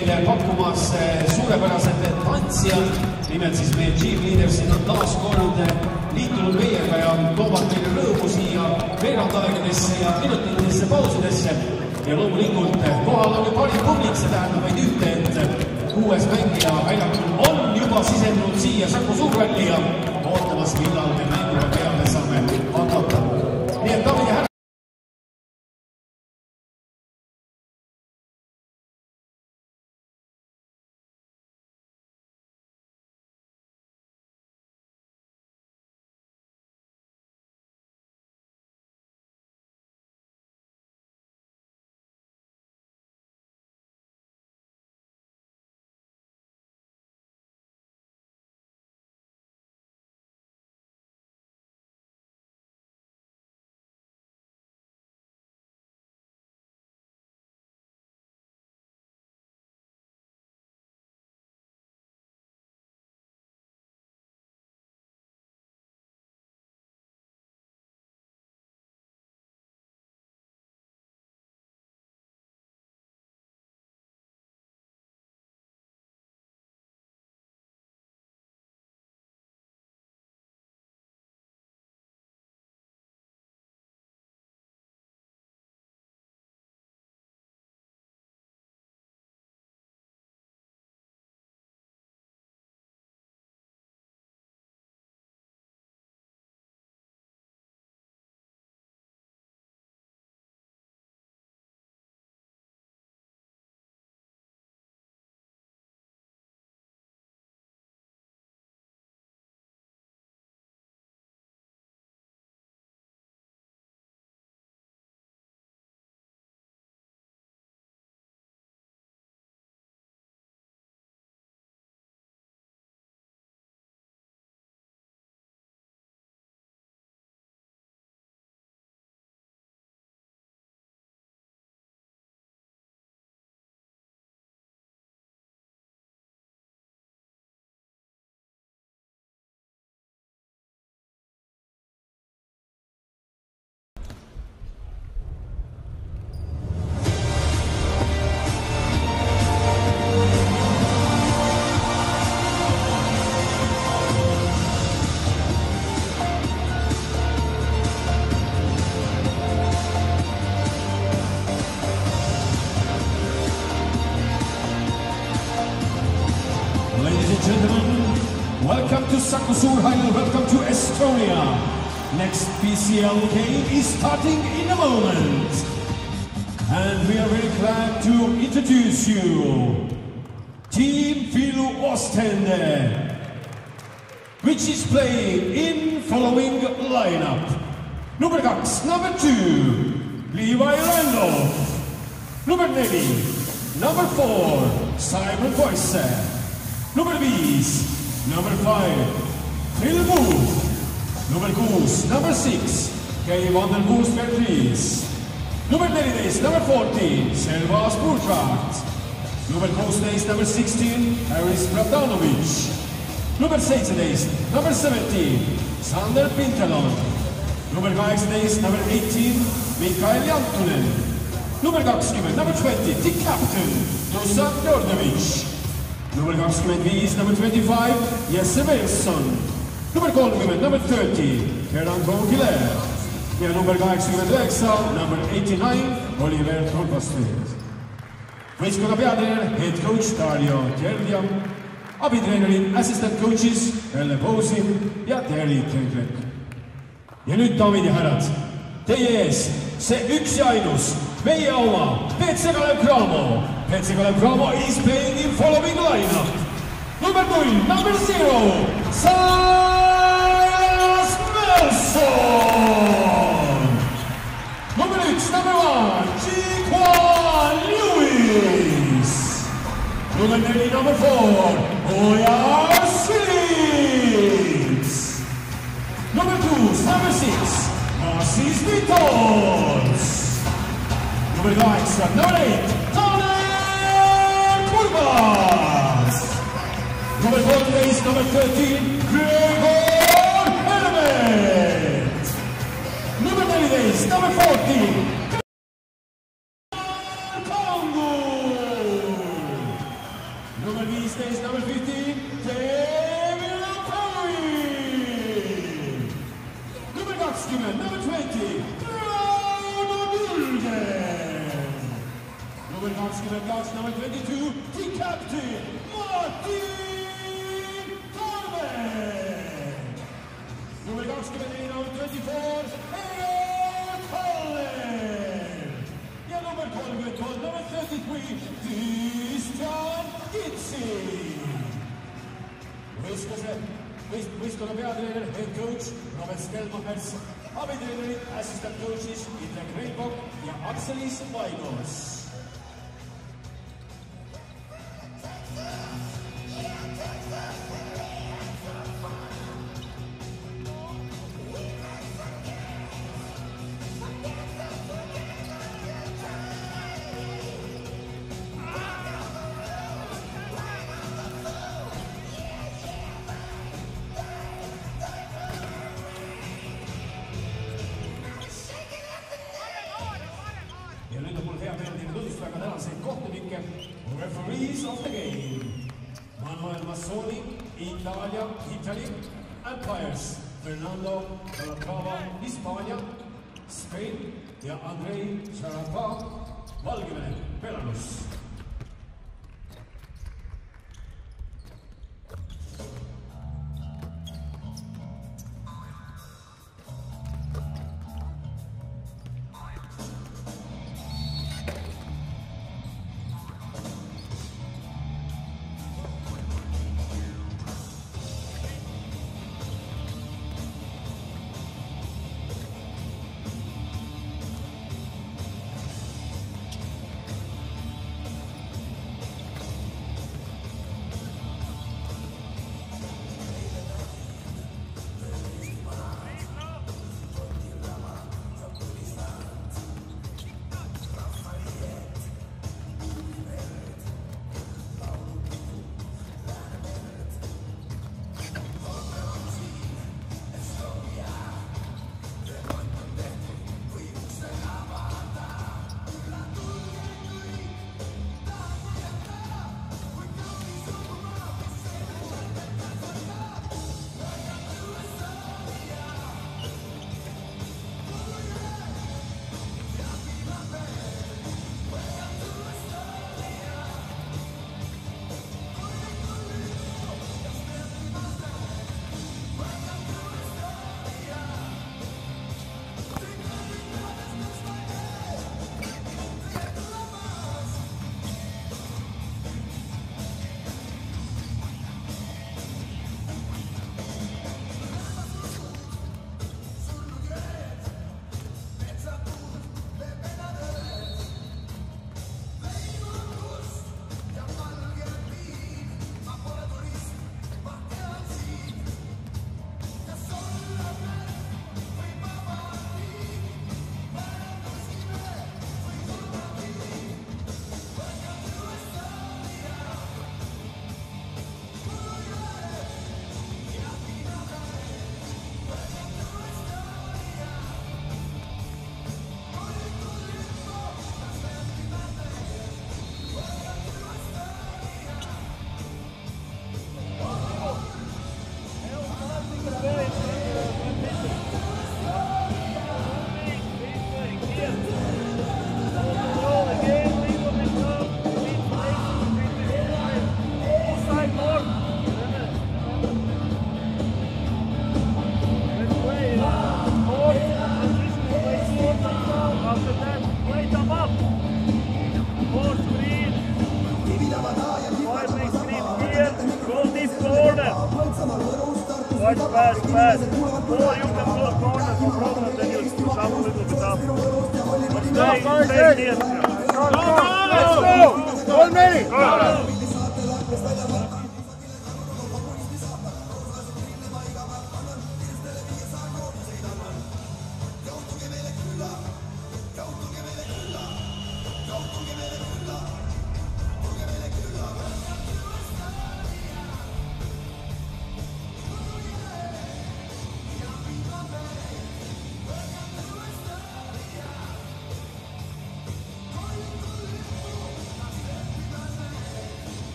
meile pakkumas suurepärased tantsijad. nimelt siis meie cheerleadersid on taas kord liitunud meiega ja toovad meile rõõmu siia veerandaegadesse ja minutitesse pausidesse. ja loomulikult kohal on ju parim publik, see tähendab vaid ühte, et kuues mängija väljakul on juba sisenenud siia Saku Suurhalli ja ootamas, millal me mänguga peale Estonia. Next PCL game is starting in a moment. And we are very glad to introduce you Team Filu Ostende, which is playing in following lineup. Number kaks, number two, Levi Randolph. Number neli, number four, Simon Boyce. Number viis, number five, Phil Booth. Number Goose, number 6, Kay van den Goose Patrice. Number 30 number 14, Selva Spurchart. Number Goose number 16, Harris Pravdanovic. Number 6 number 17, Sander Pintalon. Number 5 number 18, Mikhail Jantunen. Number 20, number 20, the captain, Dusan Jordovic. Number 25, number 25, Jesse Wilson. Number kolmkümmend, number thirty, Fernando Aguilera. ja number kaheksakümmend üheksa, number eighty nine, Oliver Tolpasvee. võistkonna peatreener, head coach Dario Tjerdjam, abitreenerid, assistant coaches Helle Pousim ja Terri Tenklek. ja nüüd, daamid ja härrad, teie ees see üks ja ainus, meie oma WC Kalev Cramo. WC Kalev Cramo is playing in following lineup. number null, number zero, Silas Nelson! Nominates number one, Jiquan Lewis! Nominee number four, Oya Phillips! Number two, number six, Narcisse Beatles! Number nine, number eight, Tony Kurvas! Number four number 13, Chris Wednesdays, number 14.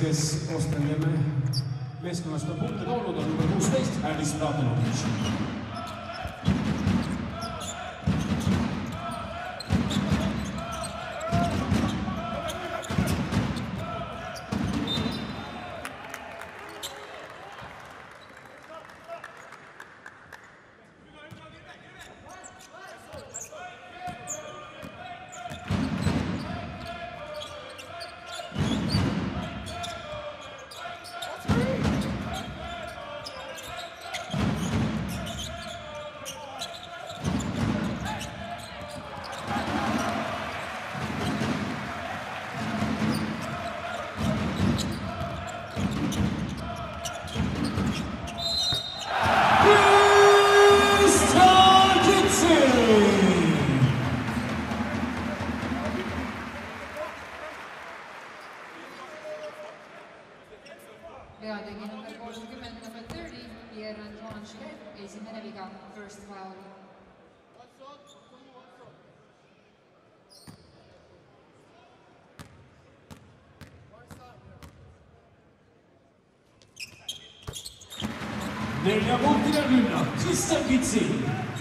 kes Ostenjärve meeskonnast on punkte toonud, on number kuusteist, Alice Platanovitš. Tristan Pizzi.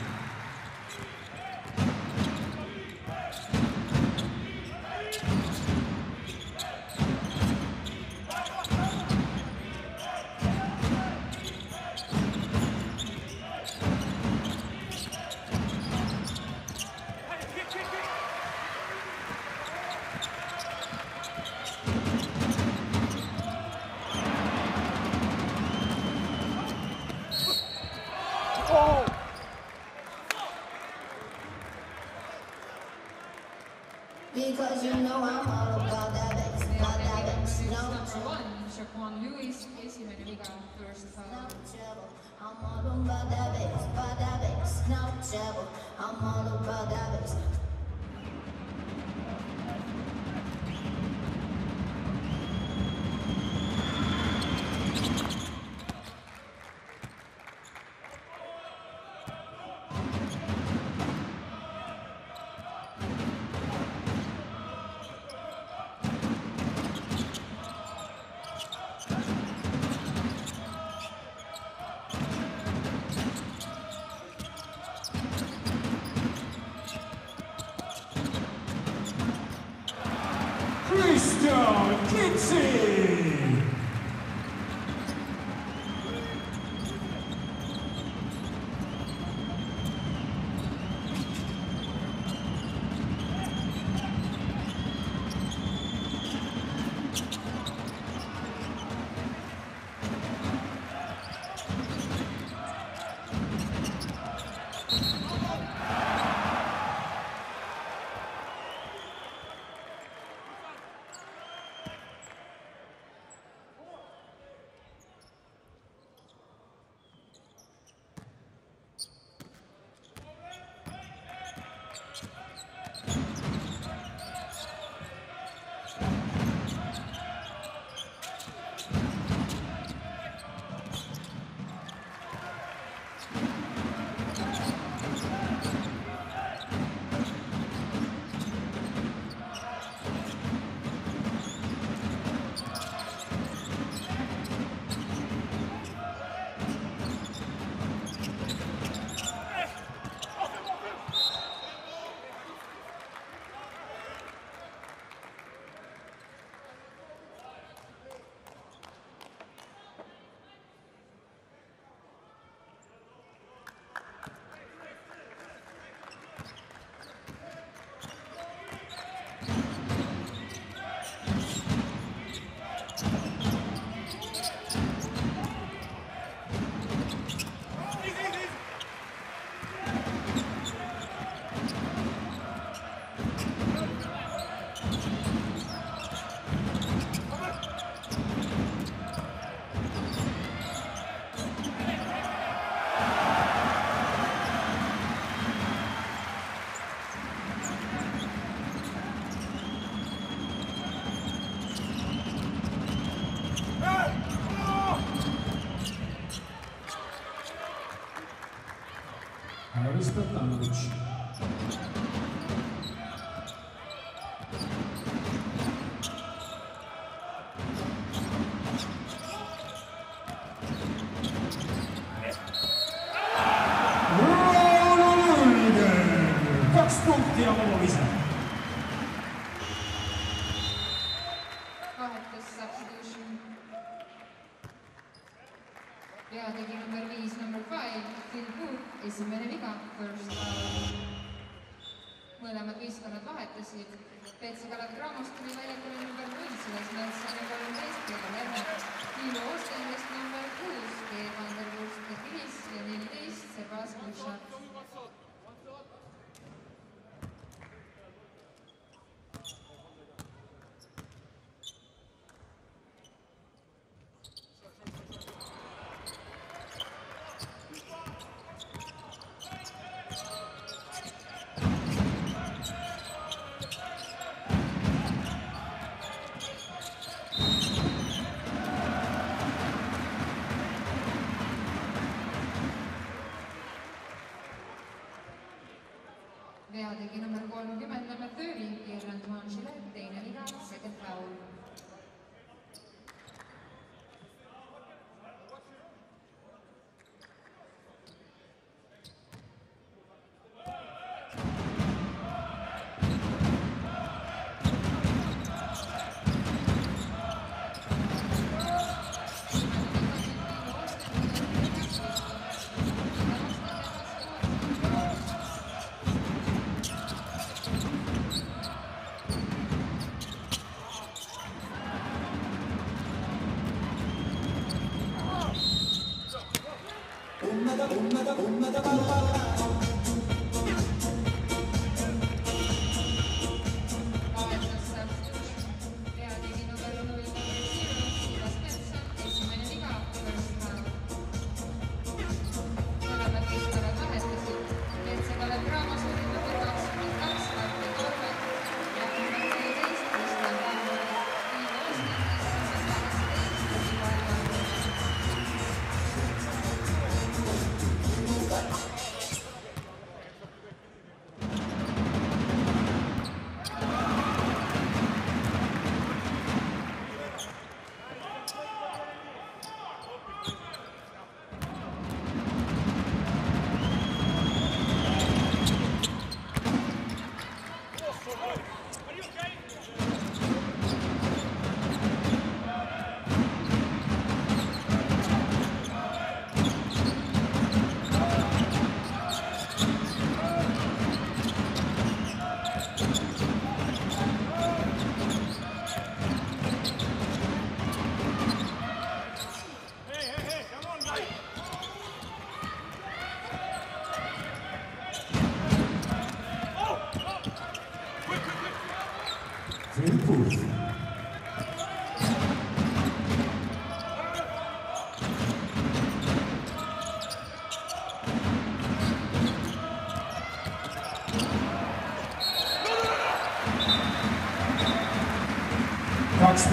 music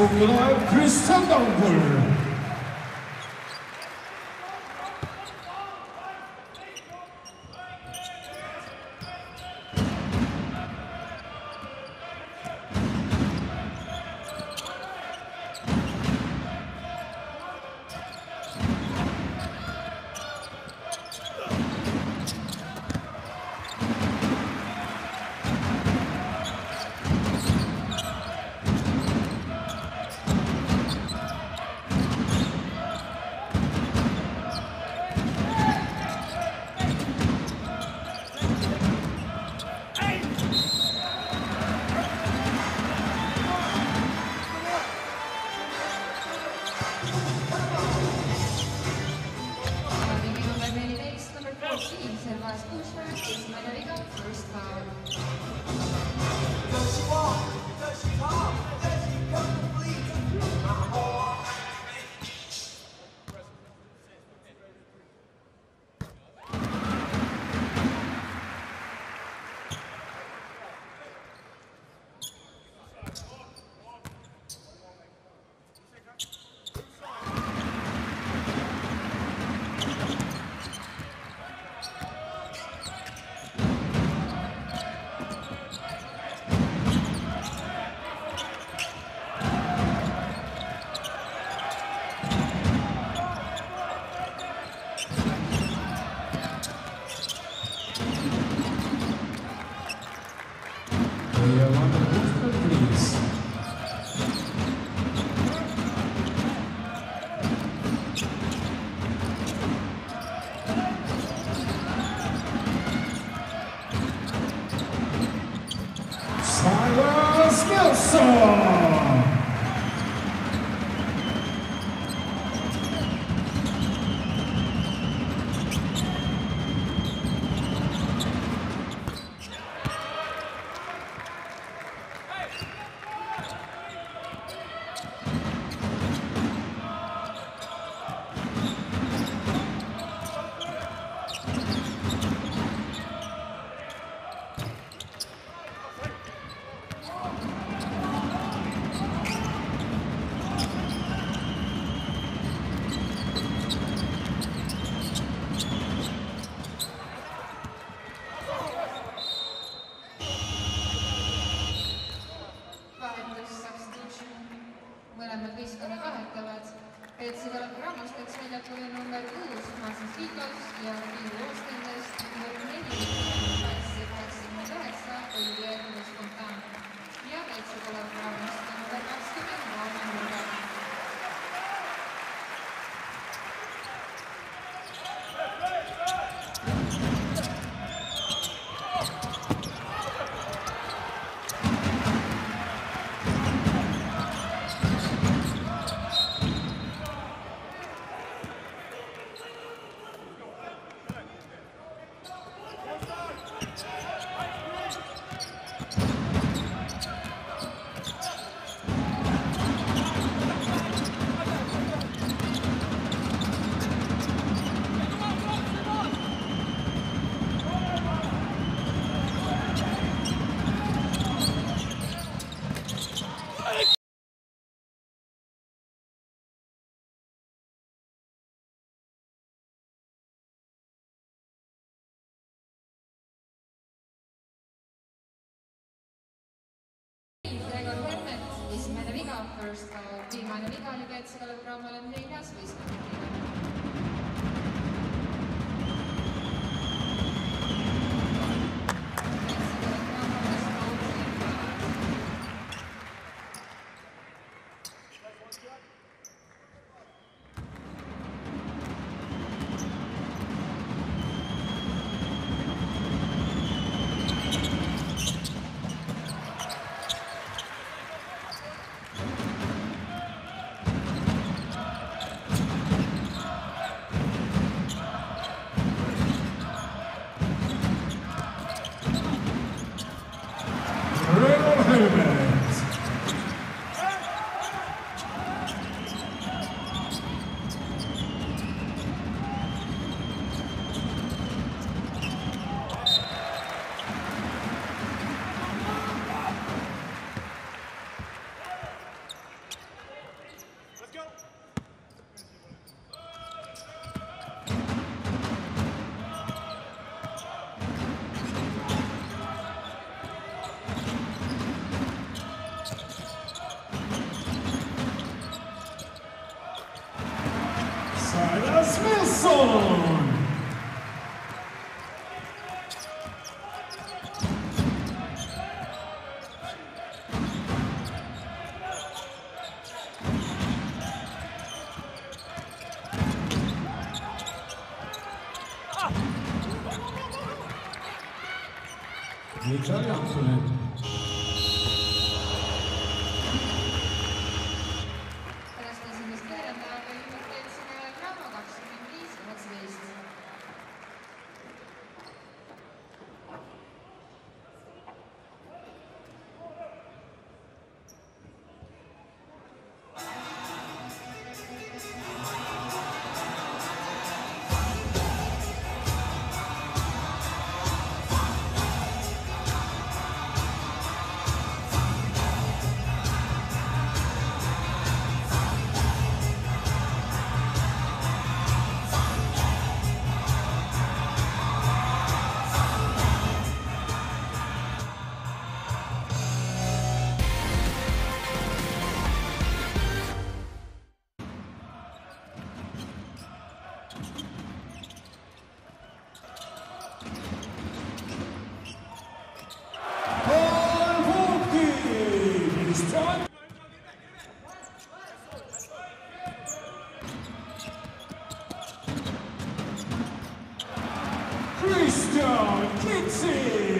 부분은 크리스탄 덩굴 first uh, team. And we evaluate the program and the. Mitzi.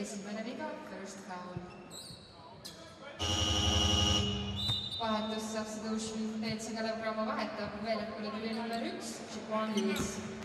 Esimene viga, first foul. vahetust saab Sedution, WC Kalev Cramo vahetab, väljakule tuli number üks, Jaquan Lewis.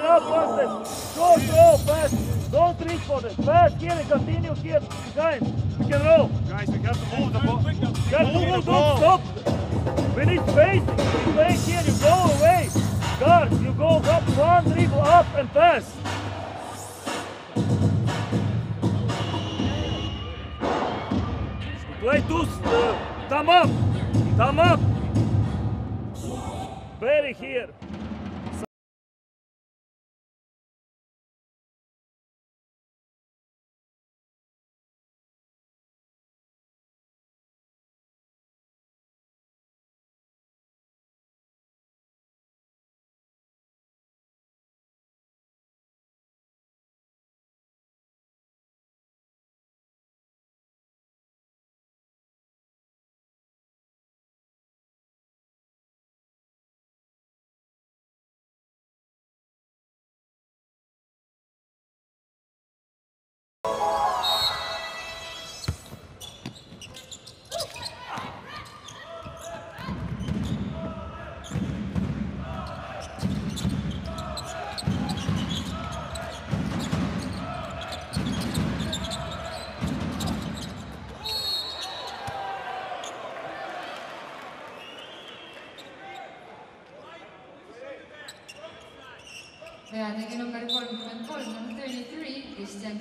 Open up. Short throw, pass. Don't reach for it. Pass here and continue here behind. We can roll. Guys, we have to move the ball. Move, move, don't stop. We need space. You play here, you go away. Guards, you go up one, dribble up and pass. Play two, uh, thumb up, thumb up. Very here.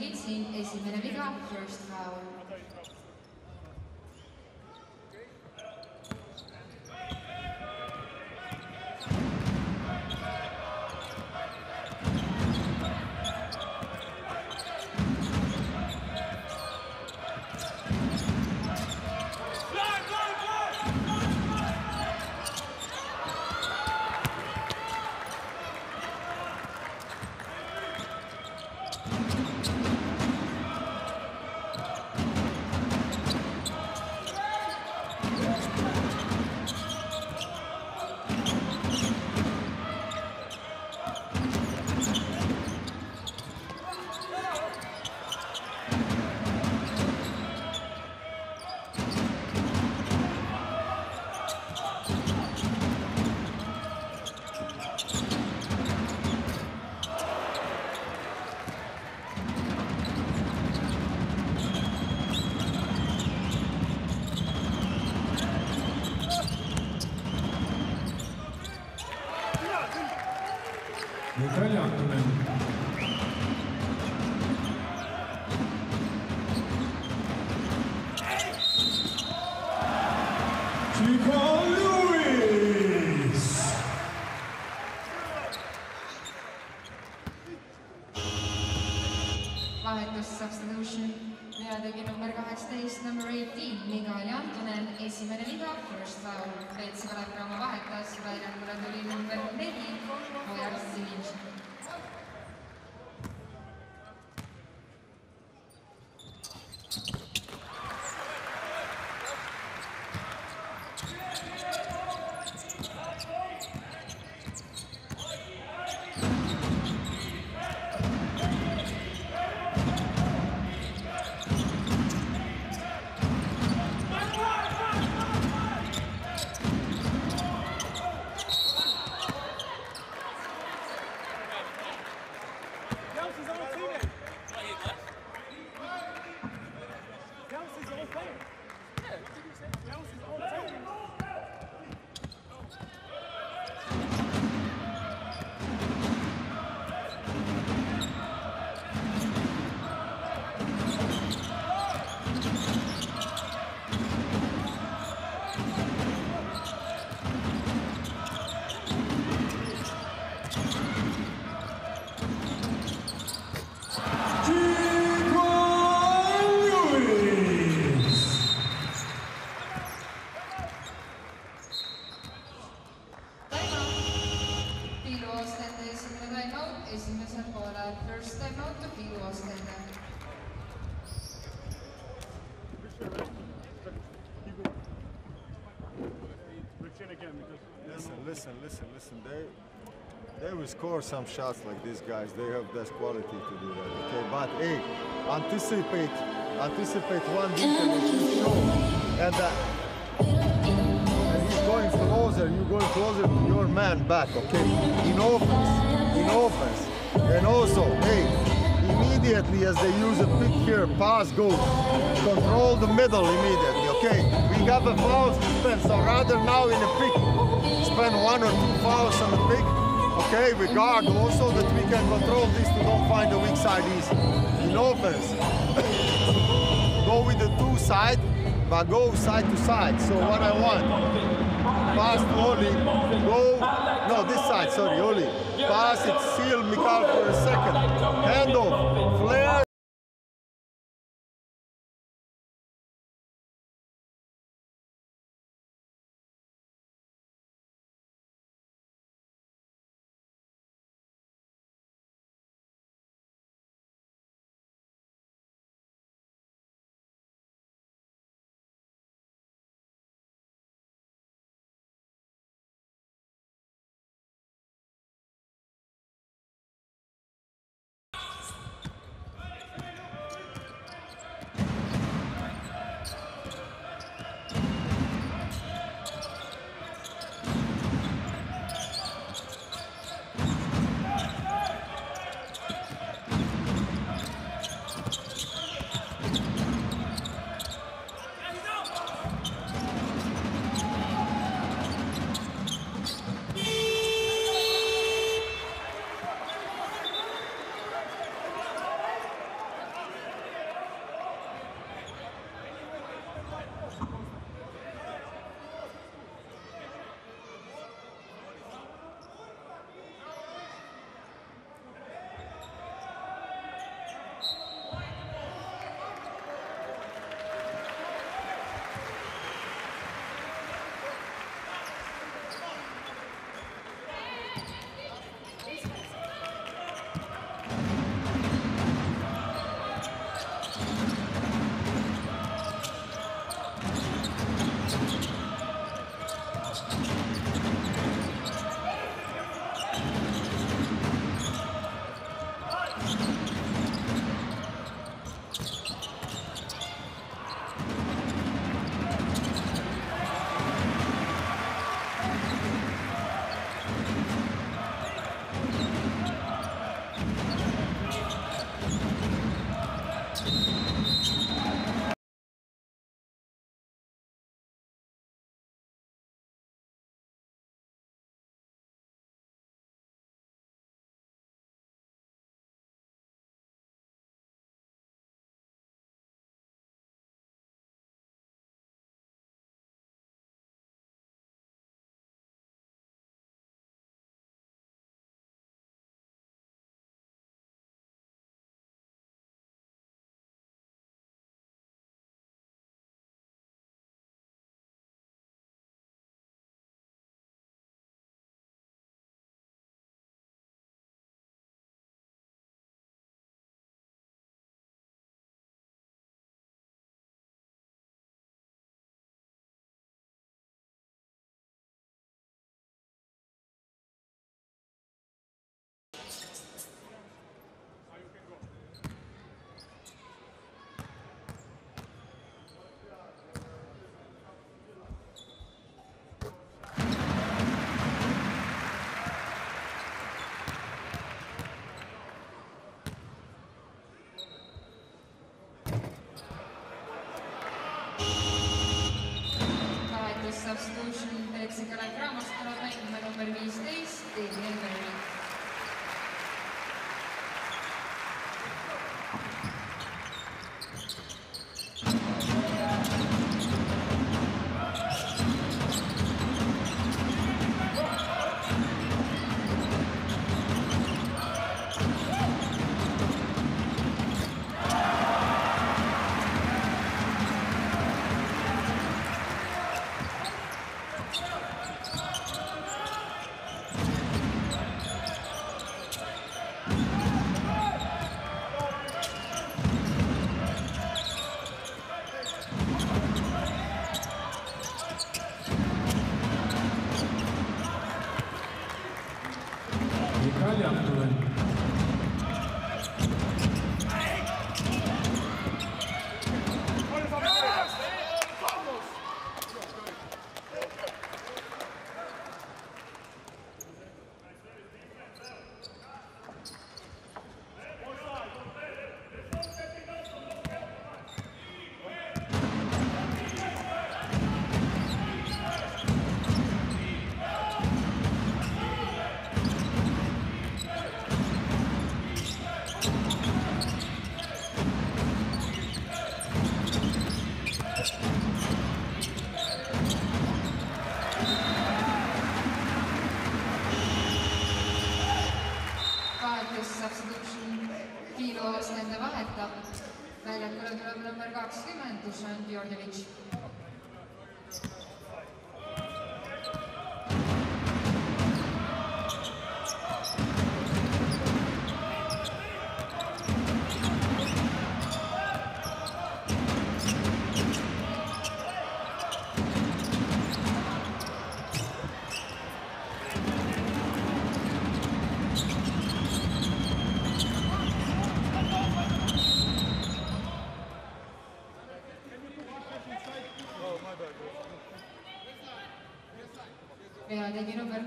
Kristjan Kitsin, esimene viga, first score some shots like these guys. They have this quality to do that. Okay, but hey, anticipate, anticipate one detail you show, and uh, and he's going closer. You're going closer to your man back. Okay, in offense, in offense, and also hey. Immediately as they use a pick here, pass goes. Control the middle immediately, okay? We have a fouls to spend, so rather now in a pick, spend one or two fouls on the pick, okay? We guard also that we can control this to don't find the weak side easy. In offense, go with the two side, but go side to side. So what I want, pass to Oli, go, no, this side, sorry, Oli. Pass it, seal Mikal for a second. Hand off, flare.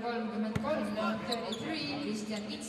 Number kolmkümmend kolm, thirty three, Kristjan Kitsing,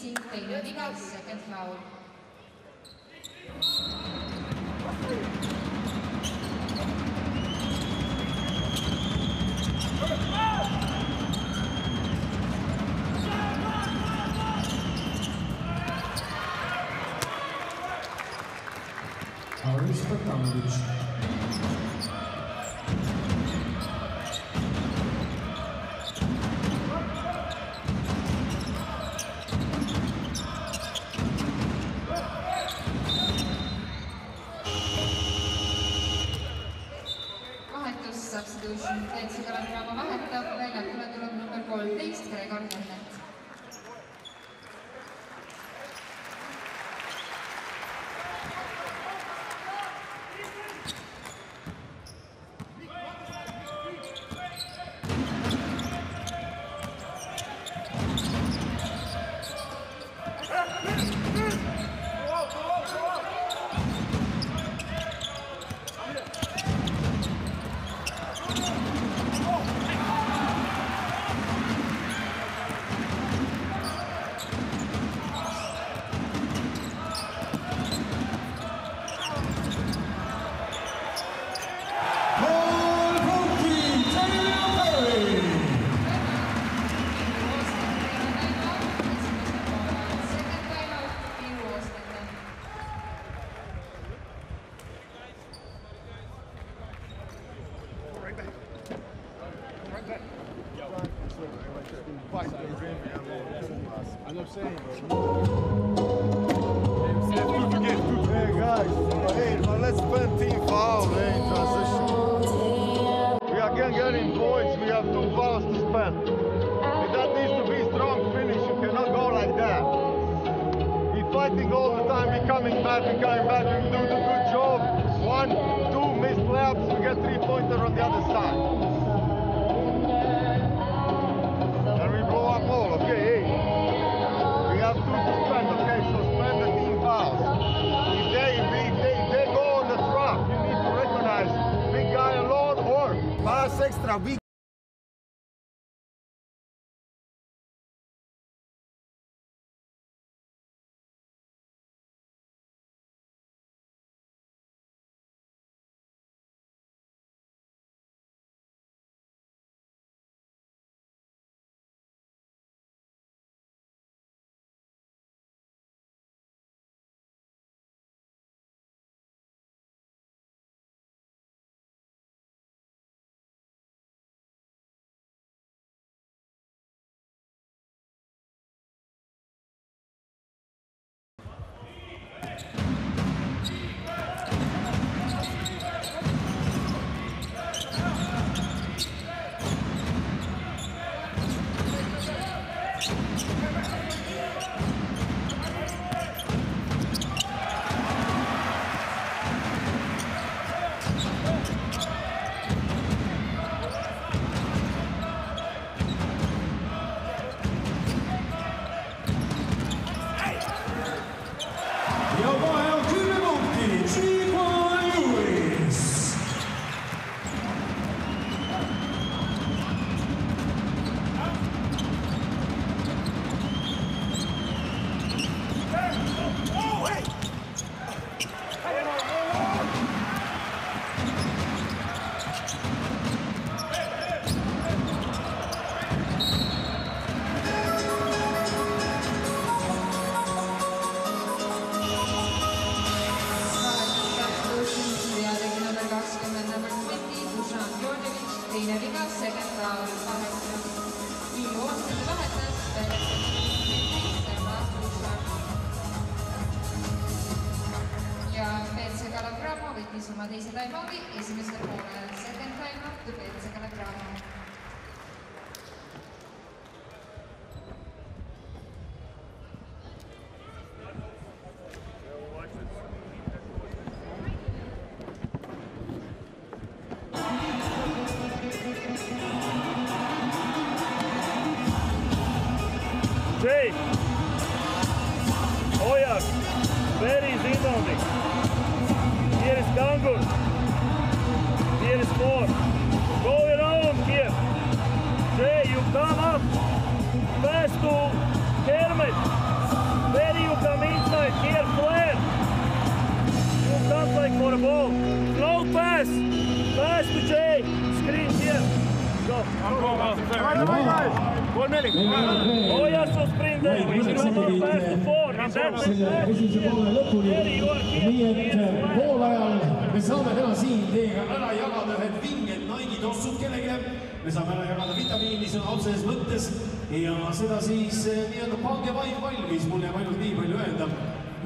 nii et poolajal me saame täna siin teiega ära jagada ühed vinged Nike'id ostud kellelegi, me saame ära jagada vitamiini sõna otseses mõttes ja seda siis nii-öelda pange vaid valmis, mul jääb ainult nii palju öelda.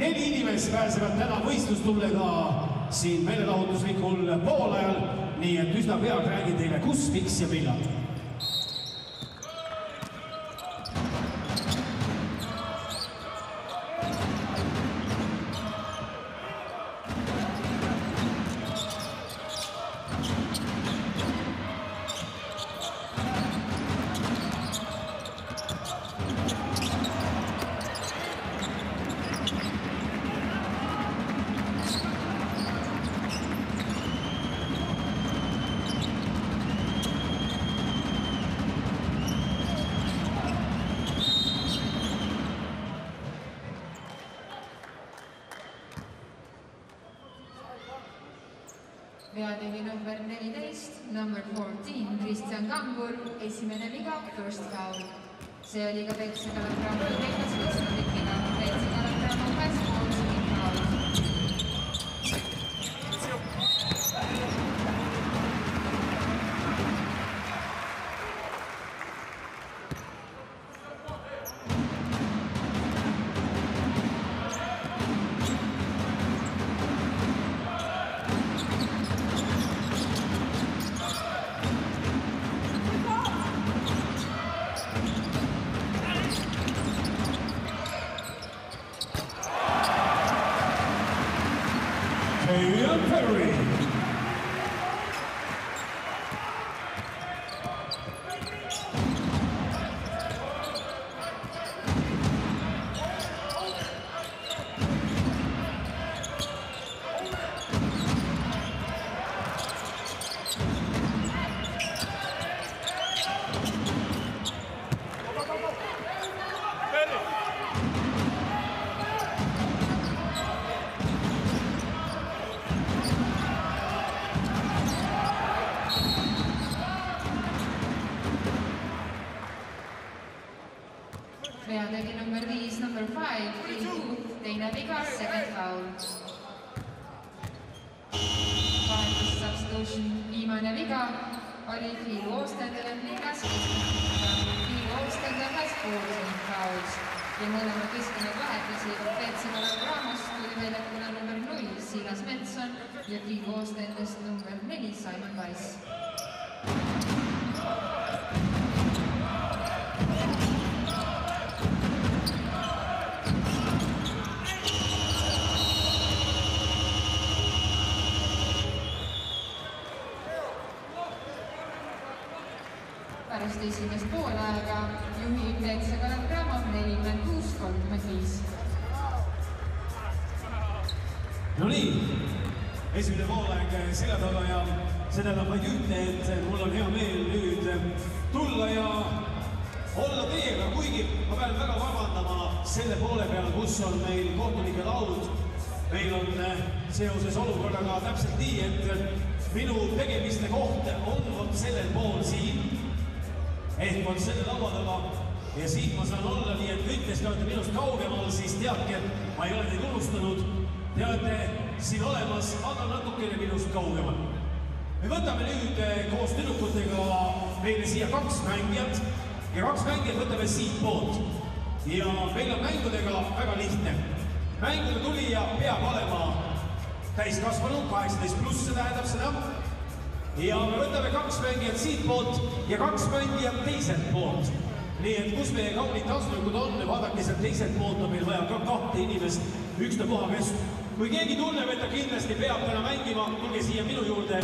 neli inimest pääsevad täna võistlustumlega siin meelelahutuslikul poolajal, nii et üsna pea räägin teile, kus, miks ja millal Tambur, esimene viga, first foul. see oli ka Peipsi Kalev Cramo teine süüdistus. seda ma vaid ütlen, et mul on hea meel nüüd ähm, tulla ja olla teiega, kuigi ma pean väga vabandama selle poole peal, kus on meil kohtunike laud. meil on äh, seoses olukorraga täpselt nii, et võtame nüüd eh, koos tüdrukutega meile siia kaks mängijat ja kaks mängijat võtame siitpoolt. ja meil on mängudega väga lihtne. mängude tulija peab olema täiskasvanu, kaheksateist pluss, see tähendab seda. ja me võtame kaks mängijat siitpoolt ja kaks mängijat teiselt poolt nii et kus meie kaunid tasunikud on, vaadake sealt teiselt poolt on meil vaja ka kahte inimest, ükstapuha kes. kui keegi tunneb, et ta kindlasti peab täna mängima, tulge siia minu juurde.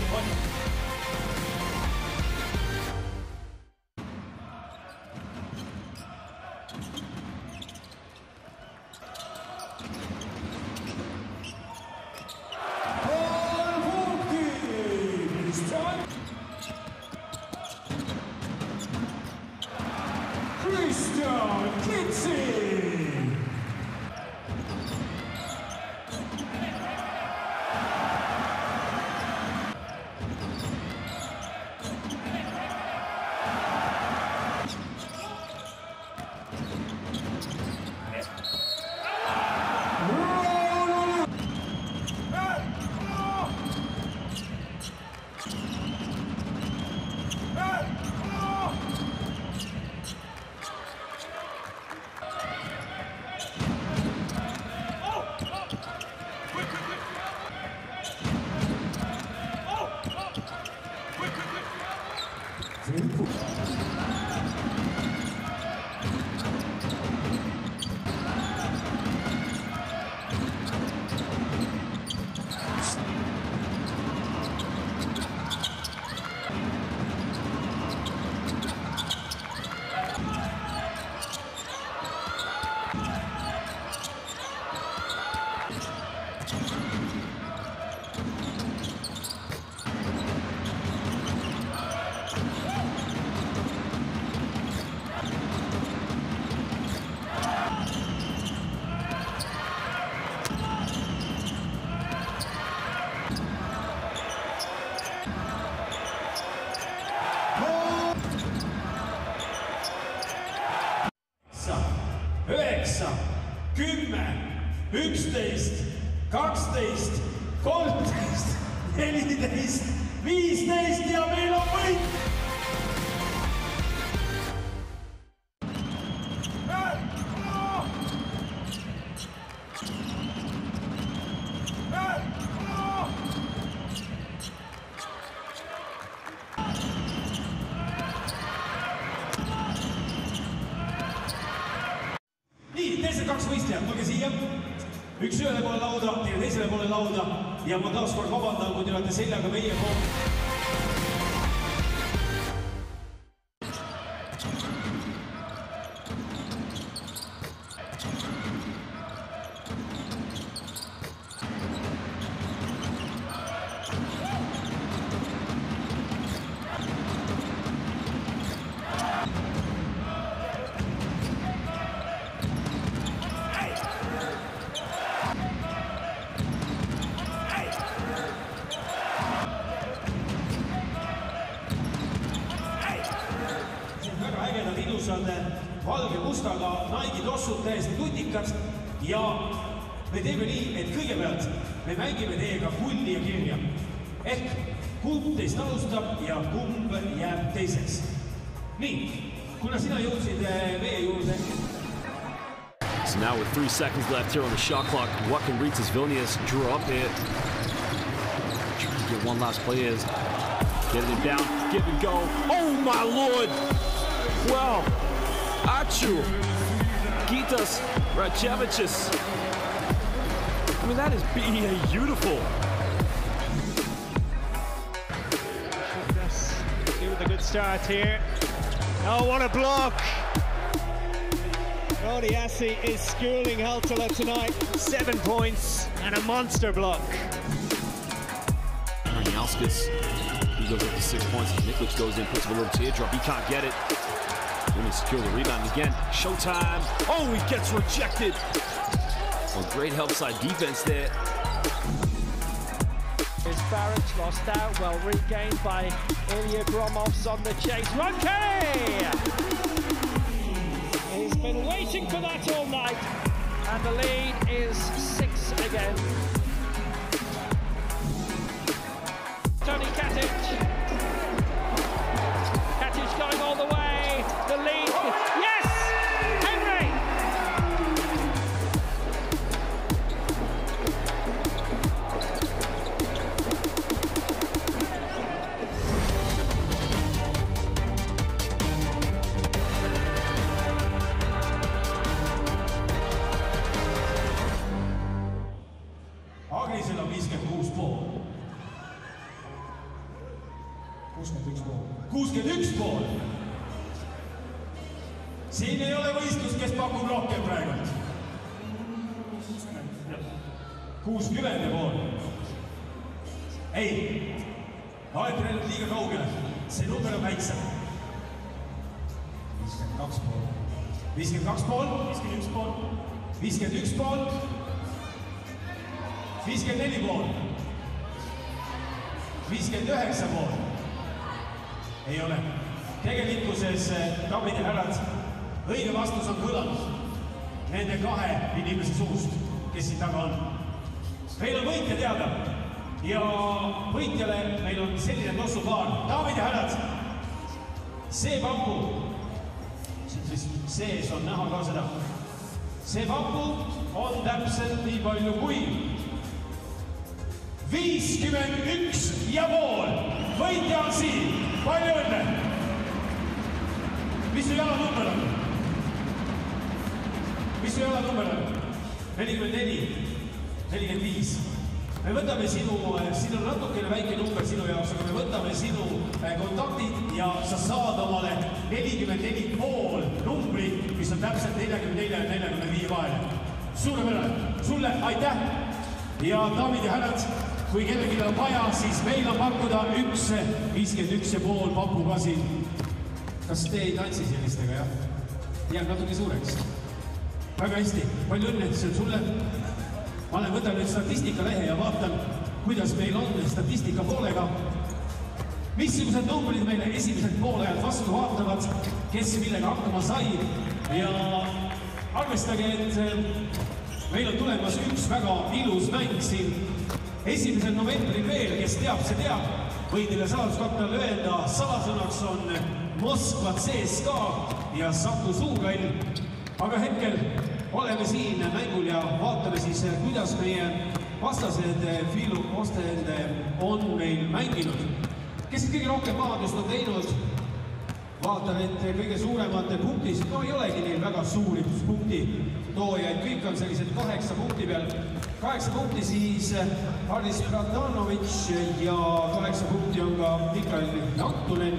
Seconds left here on the shot clock, what can Ritas Vilnius draw up here? Trying to get one last play is getting it down, give and go. Oh my lord! Well, Achu, Gitas Rajevichus. I mean, that is beautiful. Give it a good start here. Oh, what a block! Rodi is schooling Haltala tonight. Seven points and a monster block. Arniauskas, he goes up to six points. Niklic goes in, puts up a little teardrop. He can't get it. Going to secure the rebound again. Showtime. Oh, he gets rejected. Well, great help side defense there. Is Barrett lost out, well regained by Ilya Gromovs on the chase. Ronke! Been waiting for that all night, and the lead is six again. Tony. Katic kui kellelgi on vaja, siis meil on pakkuda üks viiskümmend üks ja pool papu ka siin. kas te ei tantsi sellistega, jah? jääb natuke suureks väga hästi, palju õnne, see on sulle ma olen võtnud nüüd statistikalehe ja vaatan, kuidas meil on statistika poolega. missugused numbrid meile esimesed poolajad vastu vaatavad, kes millega hakkama sai ja arvestage, et eh, meil on tulemas üks väga ilus mäng siin esimesel novembril veel, kes teab, see teab, võin teile saladuskatte all öelda, salasõnaks on Moskva CSKA ja Saku Suurhall. aga hetkel oleme siin mängul ja vaatame siis, kuidas meie vastased Filu Osted on meil mänginud. kes kõige rohkem pahandust on teinud? vaatan, et kõige suuremate punktis, no ei olegi neil väga suuri punktitoojaid, kõik on sellised kaheksa punkti peal. Kaheksa punkti siis Haris Bratanovitš ja kaheksa punkti on ka Mikael Jaktunen.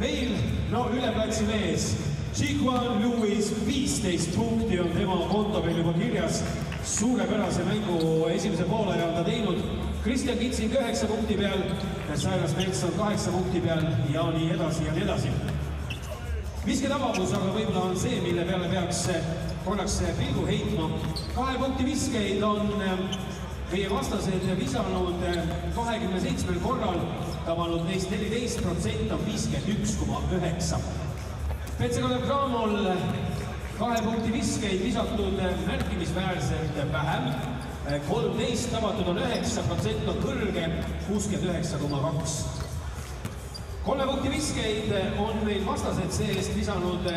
meil, no üleplatsi mees Chihuan Lewis viisteist punkti on tema konto peal juba kirjas. suurepärase mängu esimese poolaja on ta teinud. Kristjan Kitsing üheksa punkti peal, Cyrus Melson kaheksa punkti peal ja nii edasi ja nii edasi. visketabavus aga võib-olla on see, mille peale peaks korraks pilgu heitma. kahe punkti viskeid on meie vastased visanud kahekümne seitsmel korral, tabanud neist neliteist protsenti on viiskümmend üks koma üheksa Petsakalev Cramol kahe punkti viskeid visatud märkimisväärselt vähem, kolmteist tabatud on üheksa, protsent on kõrge, kuuskümmend üheksa koma kaks. kolme punkti viskeid on meil vastased see-eest visanud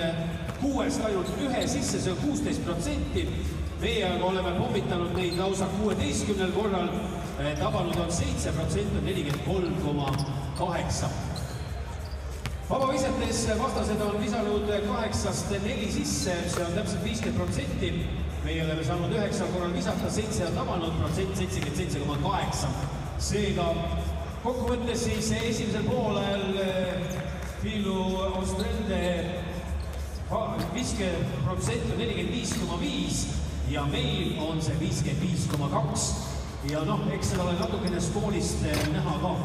kuuest ainult ühe sisse, see on kuusteist protsenti. meie aga oleme pommitanud neid lausa kuueteistkümnel korral, tabanud on seitse protsenti, on nelikümmend kolm koma kaheksa vabavisetes vastased on visanud kaheksast neli sisse, see on täpselt viiskümmend protsenti. meie oleme saanud üheksal korral visata, seitse on tabanud, protsent seitsekümmend seitse koma kaheksa. seega kokkuvõttes siis esimesel poolajal Filu Ostrende viskeprotsent on nelikümmend viis koma viis ja meil on see viiskümmend viis koma kaks. ja noh, eks seda ole natukene skoolist näha ka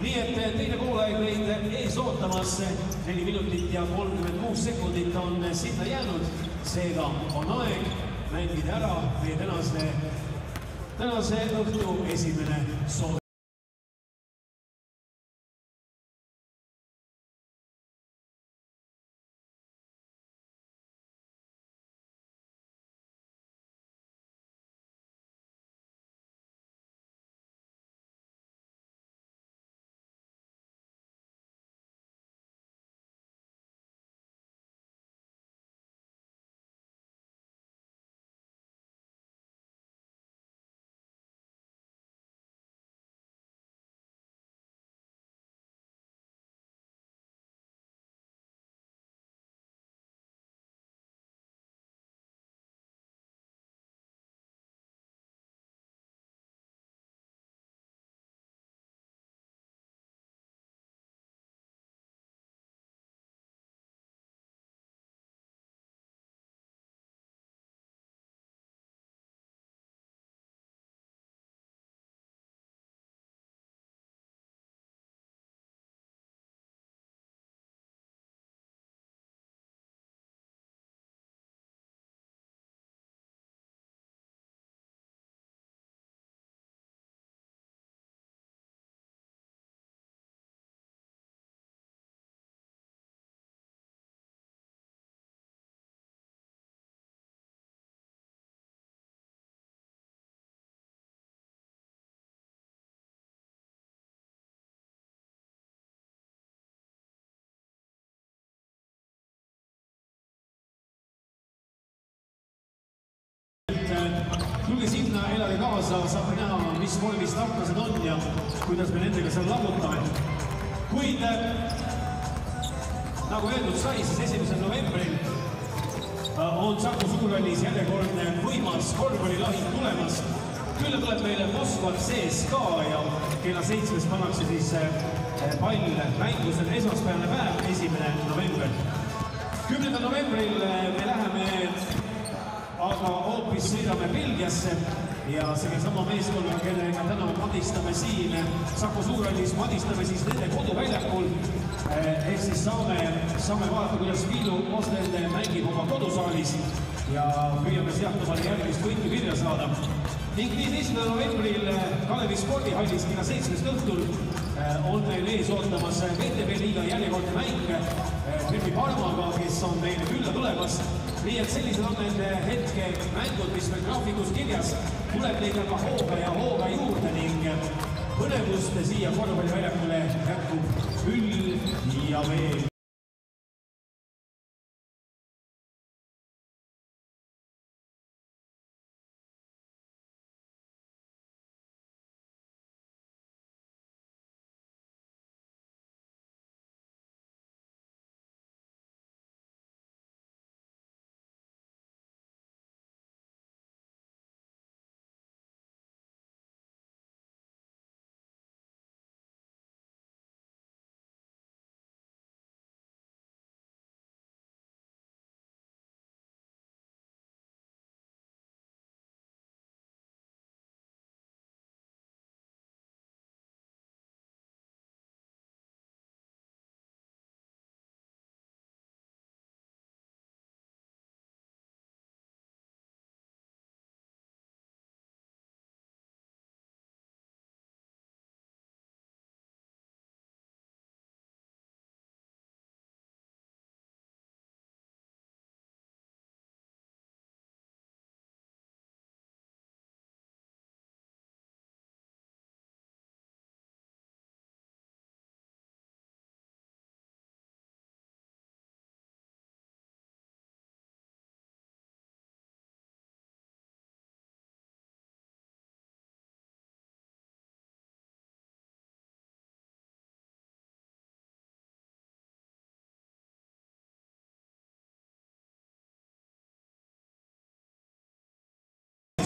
nii et teine poolaeg meid ees ootamas, neli minutit ja kolmkümmend kuus sekundit on sinna jäänud, seega on aeg mängida ära meie tänase, tänase õhtu esimene soov. Minna, elage kaasa, saate näha, mis vormis tartlased on ja kuidas me nendega seal lammutame. kuid nagu öeldud sai, siis esimesel novembril on Saku Suurhallis järjekordne võimas korvpallilahing tulemas. külla tuleb meile Moskva CSKA ja kella seitsmest pannakse siis pall mängu, see on esmaspäevane päev, esimene november. kümnendal novembril me läheme aga hoopis sõidame Belgiasse ja sellesama meeskonnaga, kellega täna madistame siin Saku Suurhallis, madistame siis nende koduväljakul. ehk siis saame, saame vaadata, kuidas Viilu Ostende mängib oma kodusaalis ja püüame sealt omale järgmist võitu kirja saada. ning viieteistkümnendal novembril Kalevi spordihallis kella seitsmest õhtul on meil ees ootamas VTB liiga järjekordne mäng Permi Parmaga, kes on meile külla tulemas nii et sellised on need hetke mängud, mis meil graafikus kirjas, tuleb neid aga hooga ja hooga juurde ning põnevust siia korvpalliväljakule jätkub küll ja veel.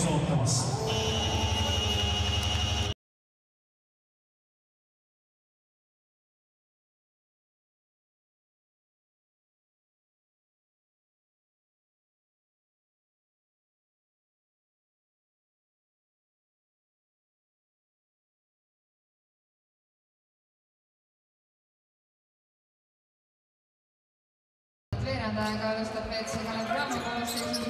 賞を持ってます。Andrea, da Carlos Tapezzo, Calabrano, come si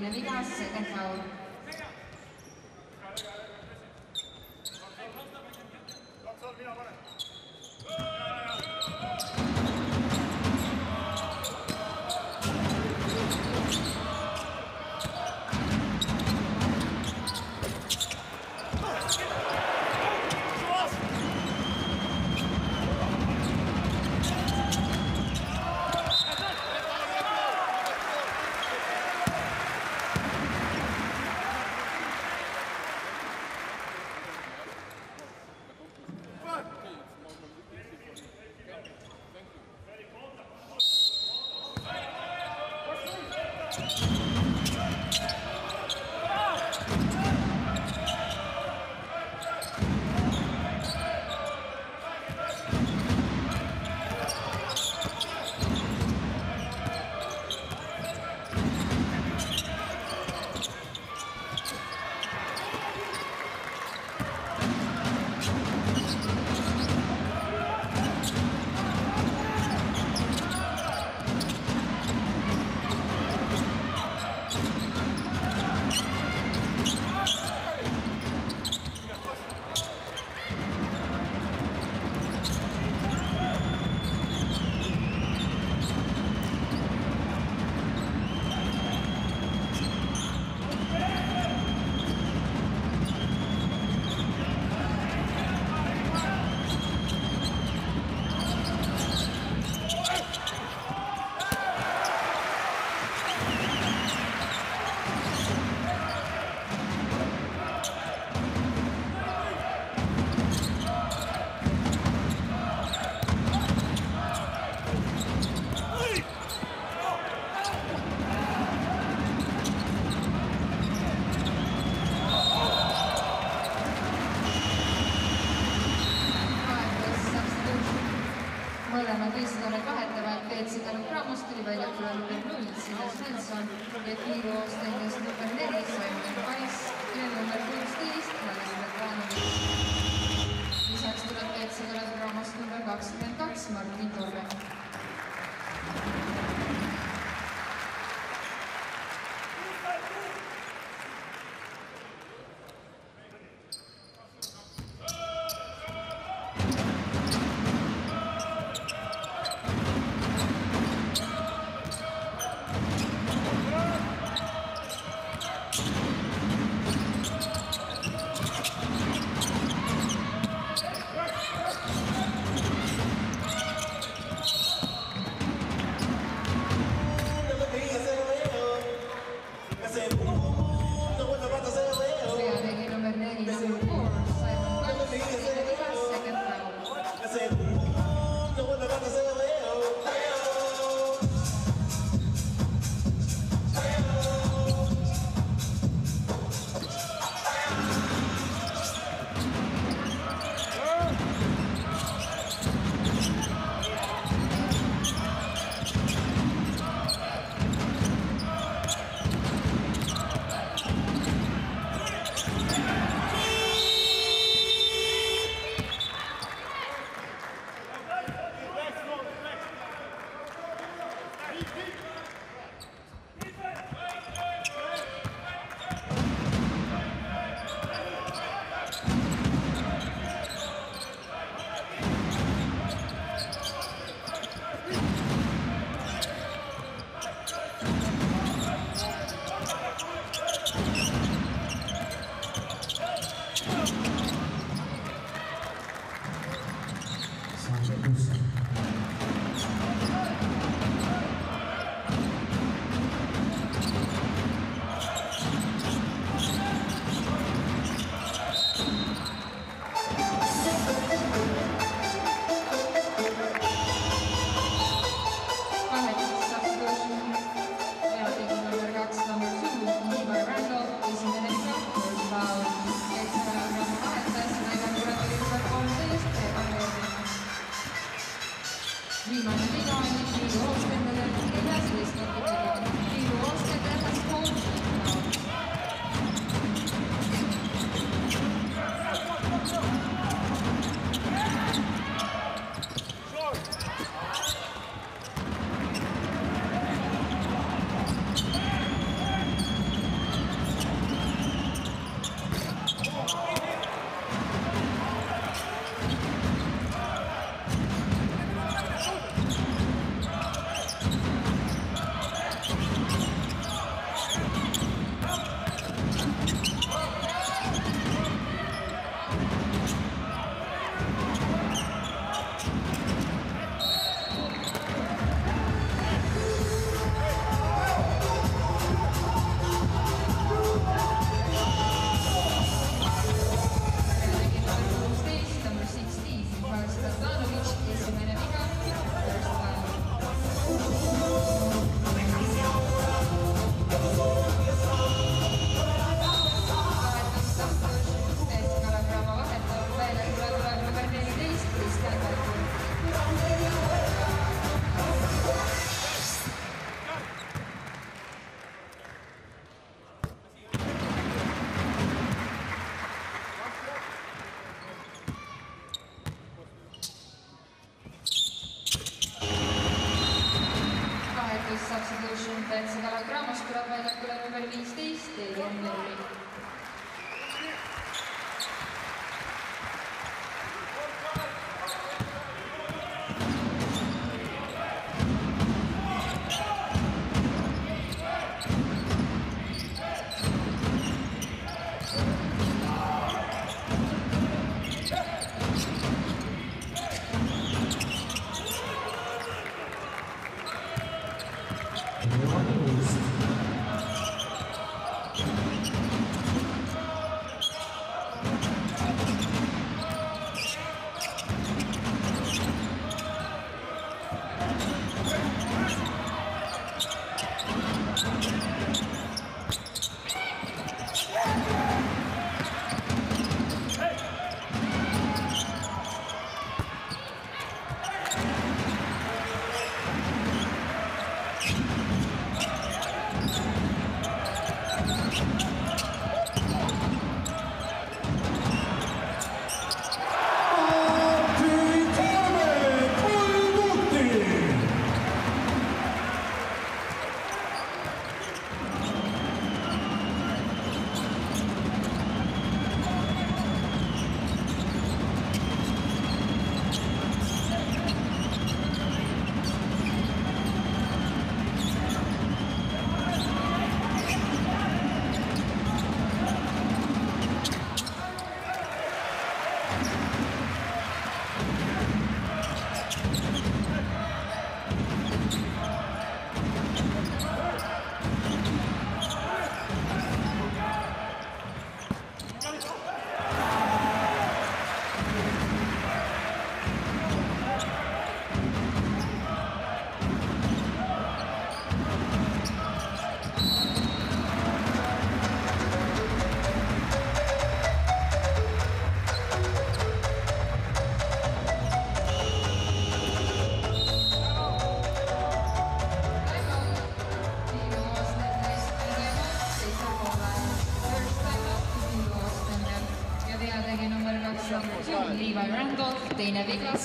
dinámica Dana Vickers.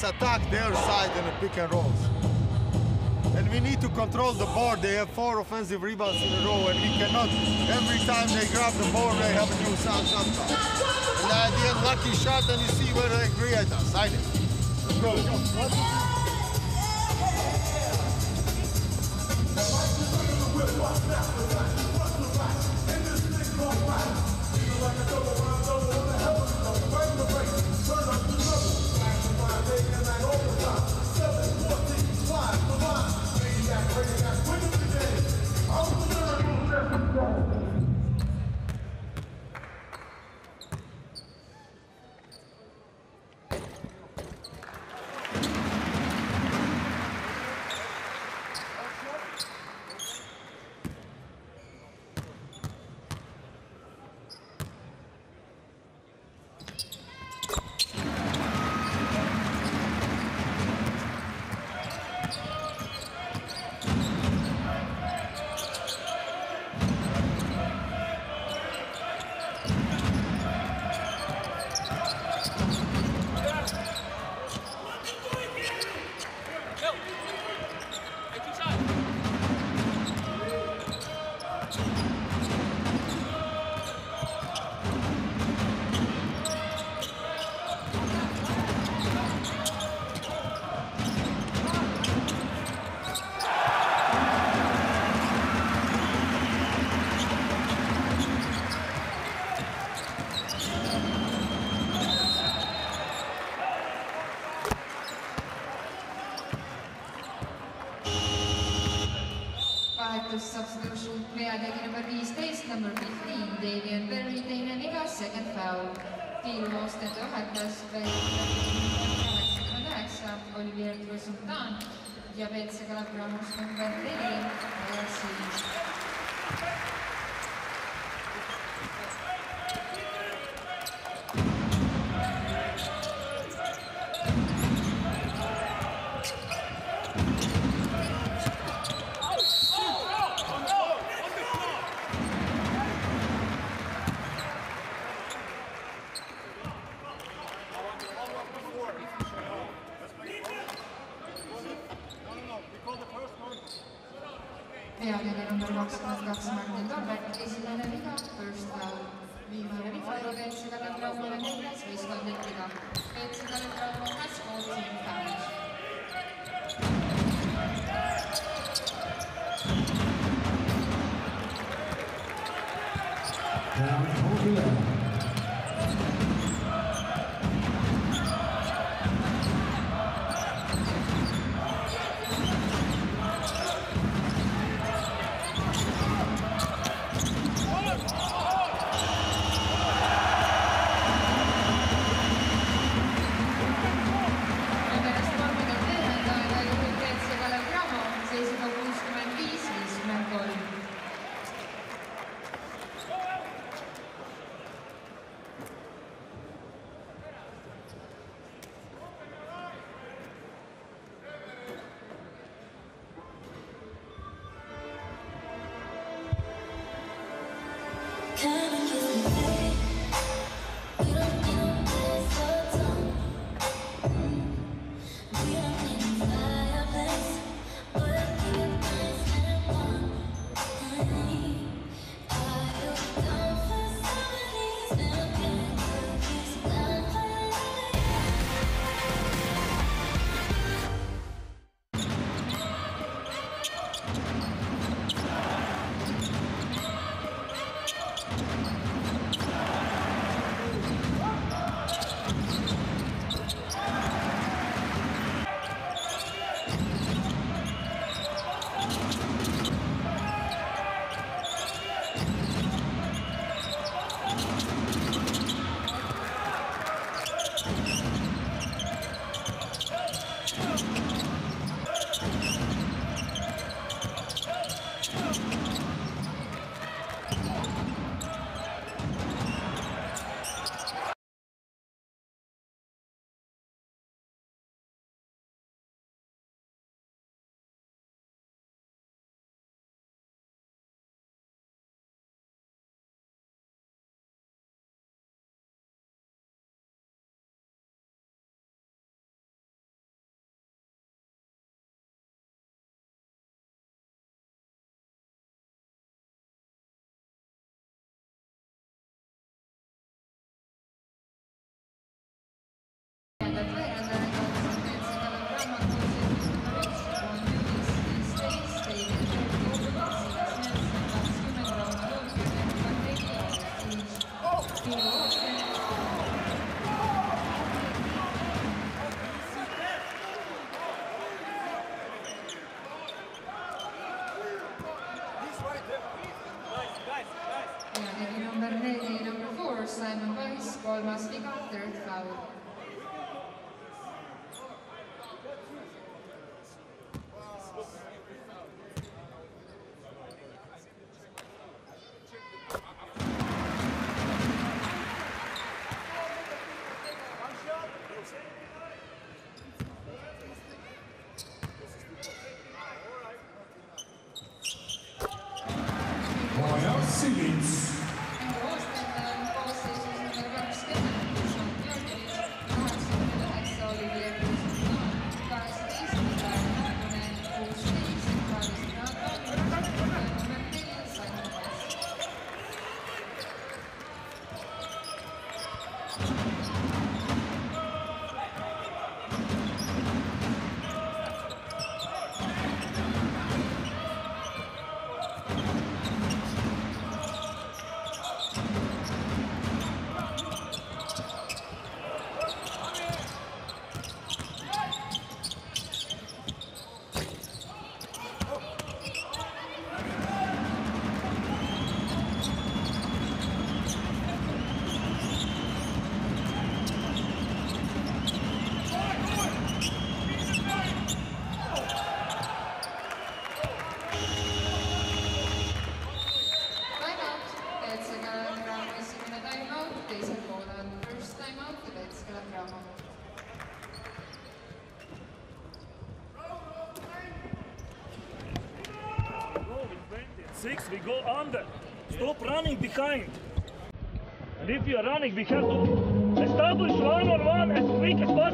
Guys attack their side in the pick and rolls. And we need to control the board. They have four offensive rebounds in a row, and we cannot. Every time they grab the board, they have a new sound clock. And at the end, lucky shot, and you see where they create us. I think. Let's go. Thank you. Via Calabria we go under. Stop running behind. And if you are running, we have to establish one-on-one as quick as possible.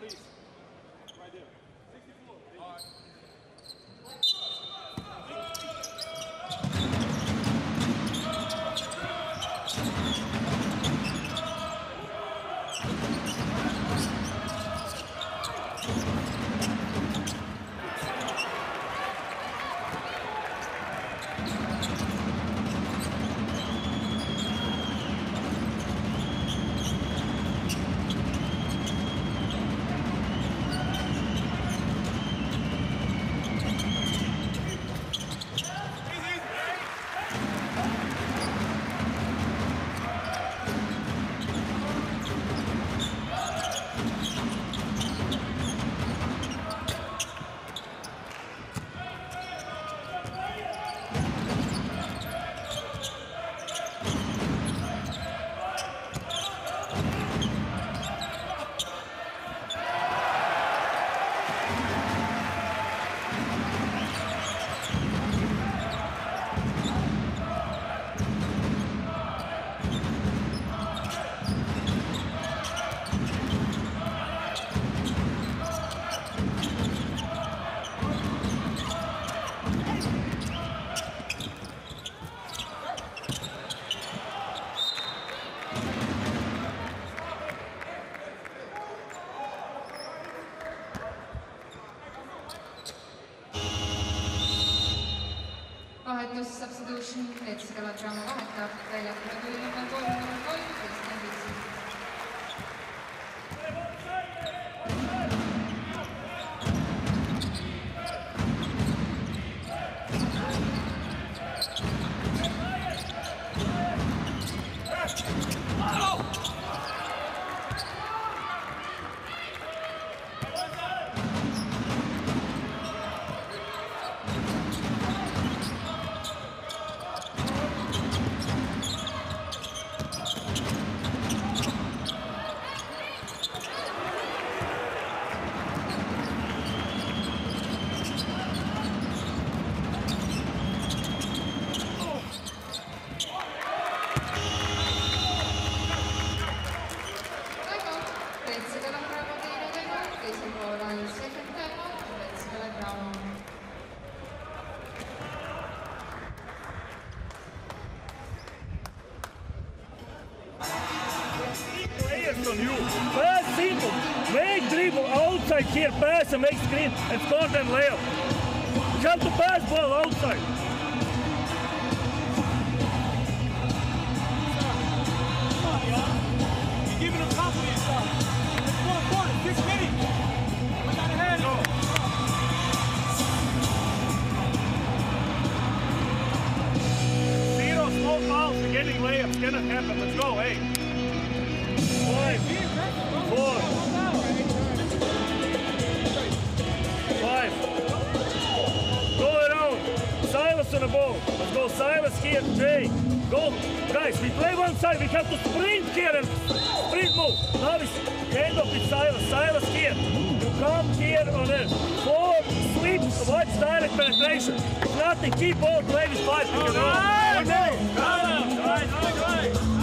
please. aqui hier buis en meest screen. Het stond en leeuw. Gaat de buis, on the ball. Let's go. Silas here. Jay. Go. Guys, we play one side. We have to sprint here and sprint move. Now it's hand up with Silas. Silas here. You come here on a four sweep. Watch direct penetration. Nothing, keep ball. Play with five. You can run. Right, right, right.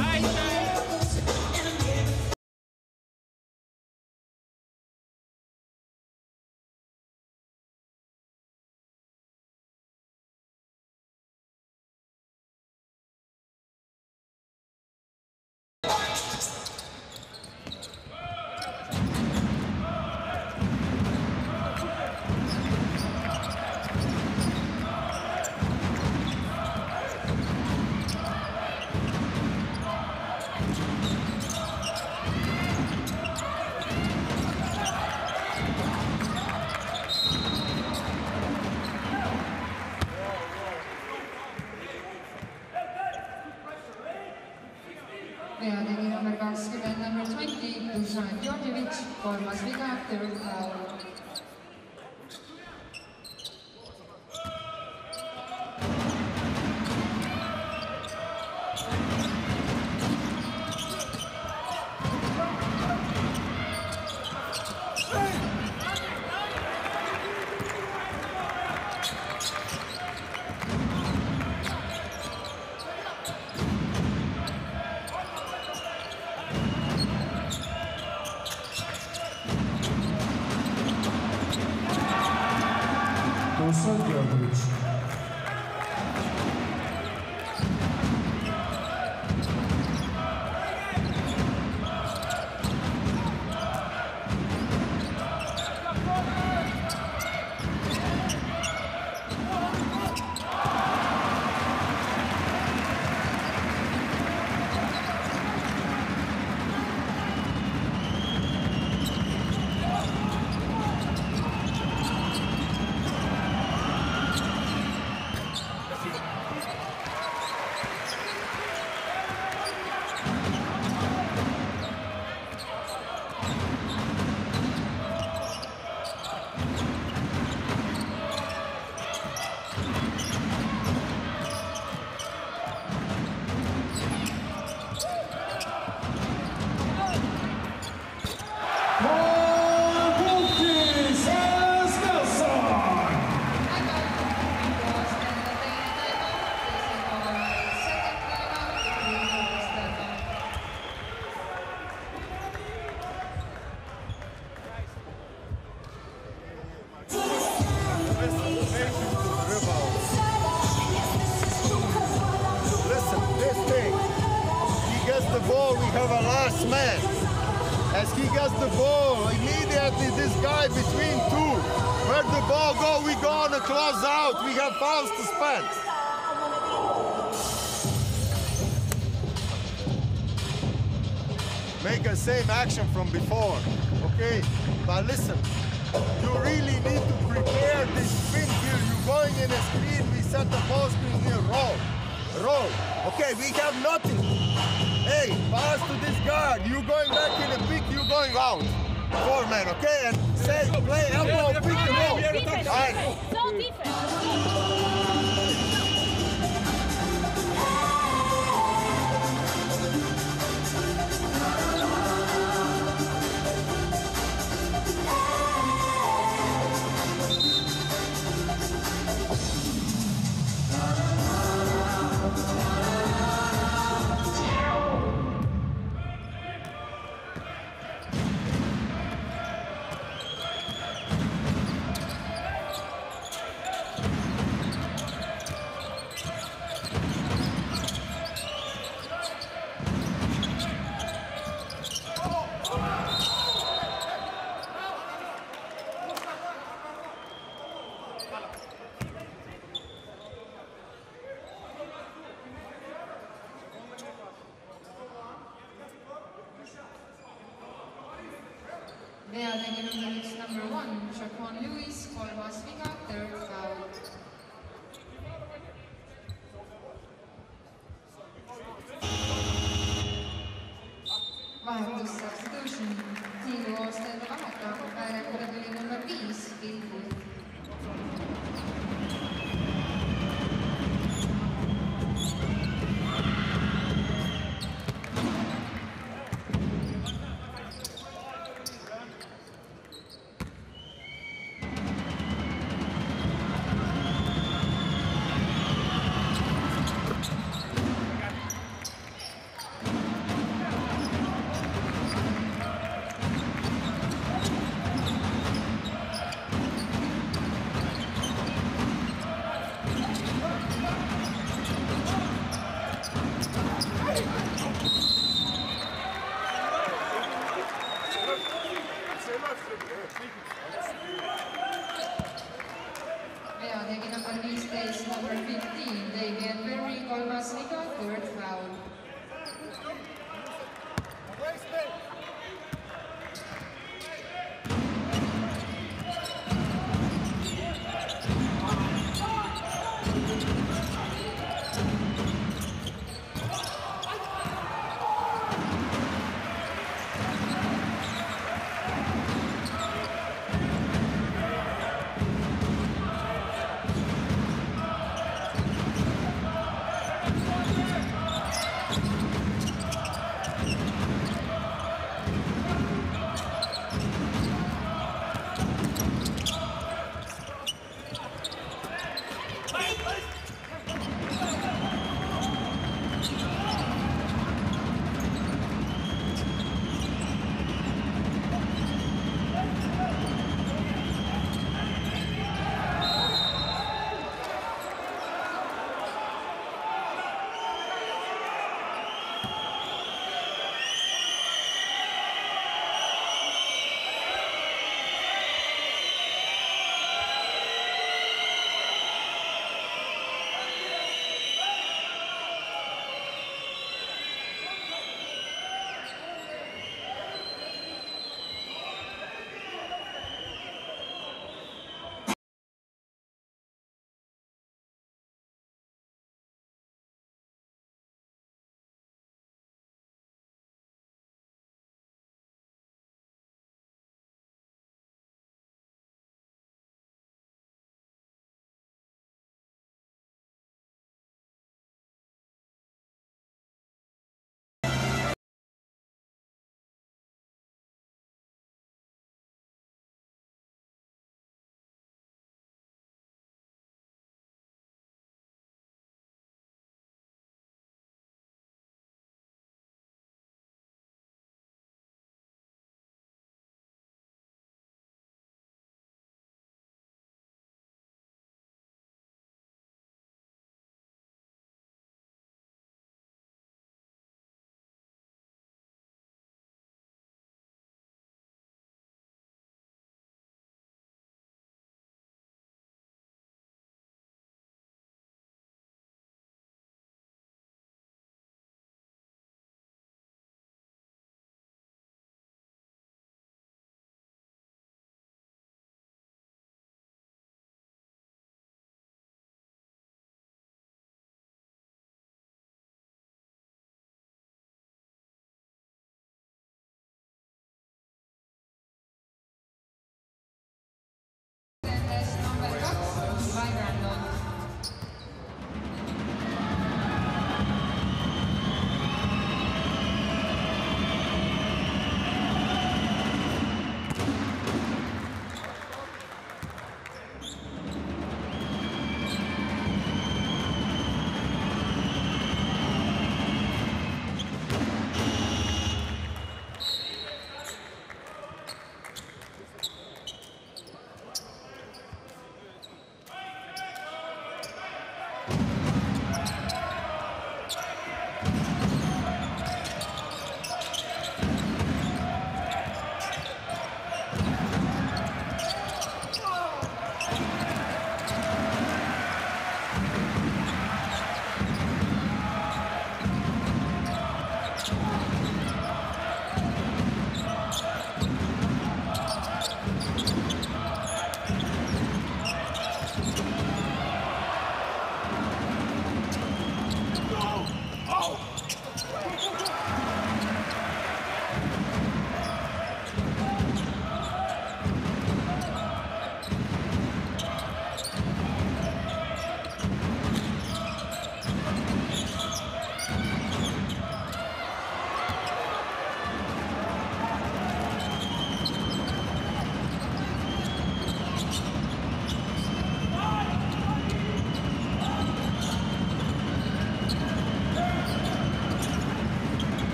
fouls to Make the same action from before, okay? But listen, 2005.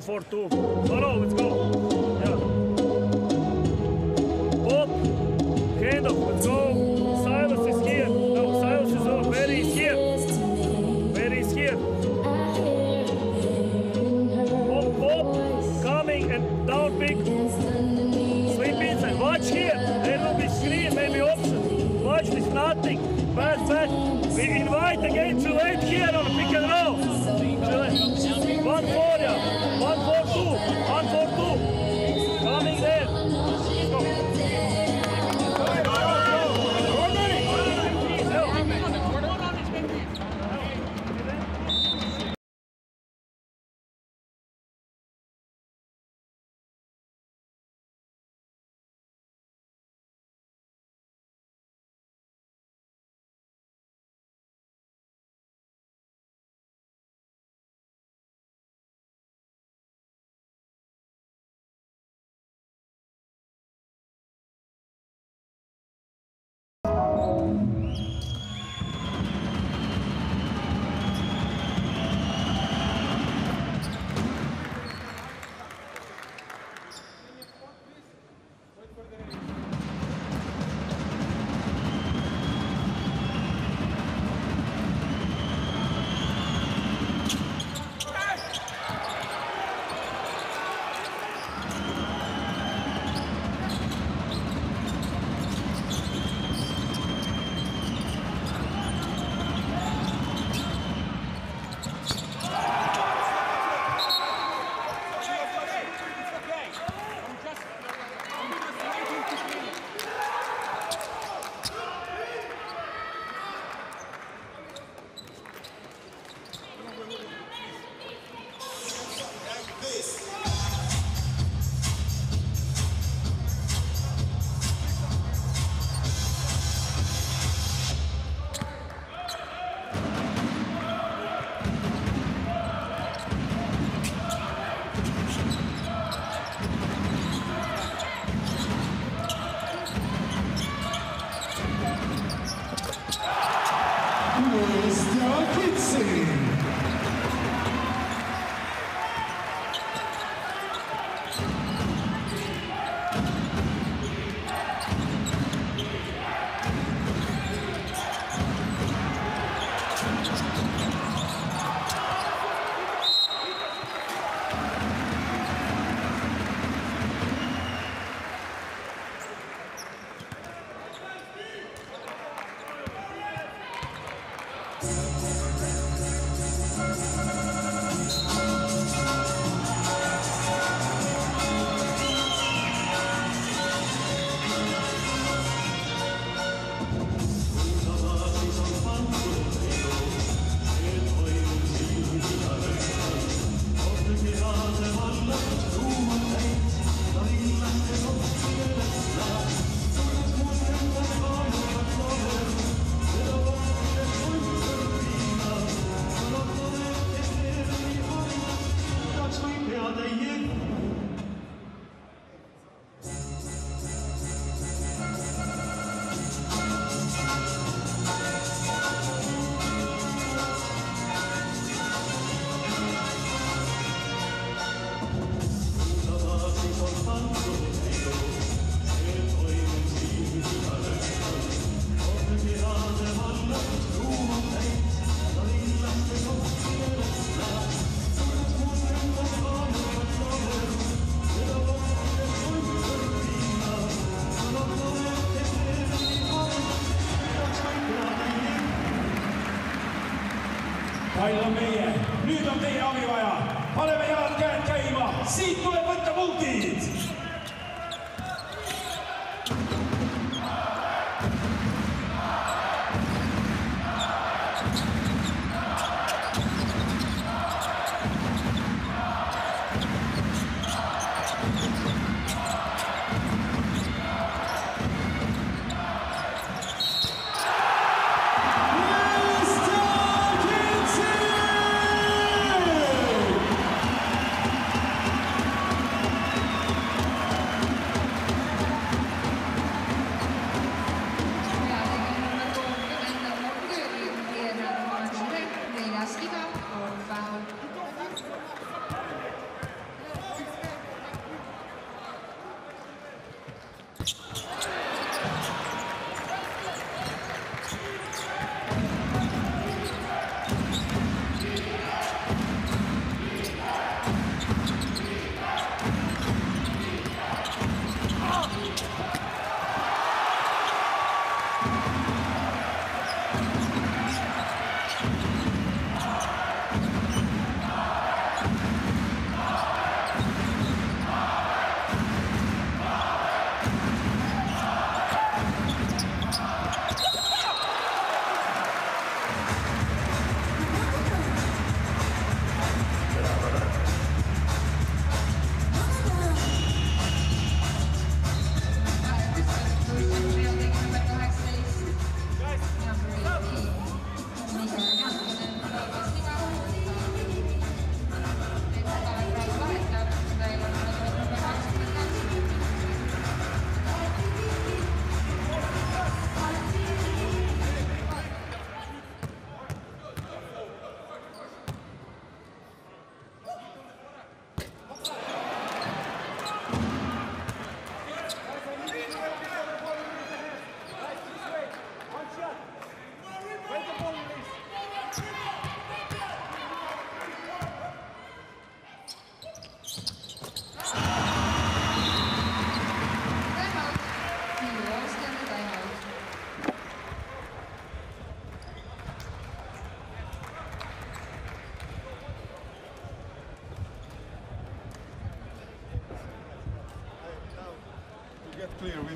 142. Follow.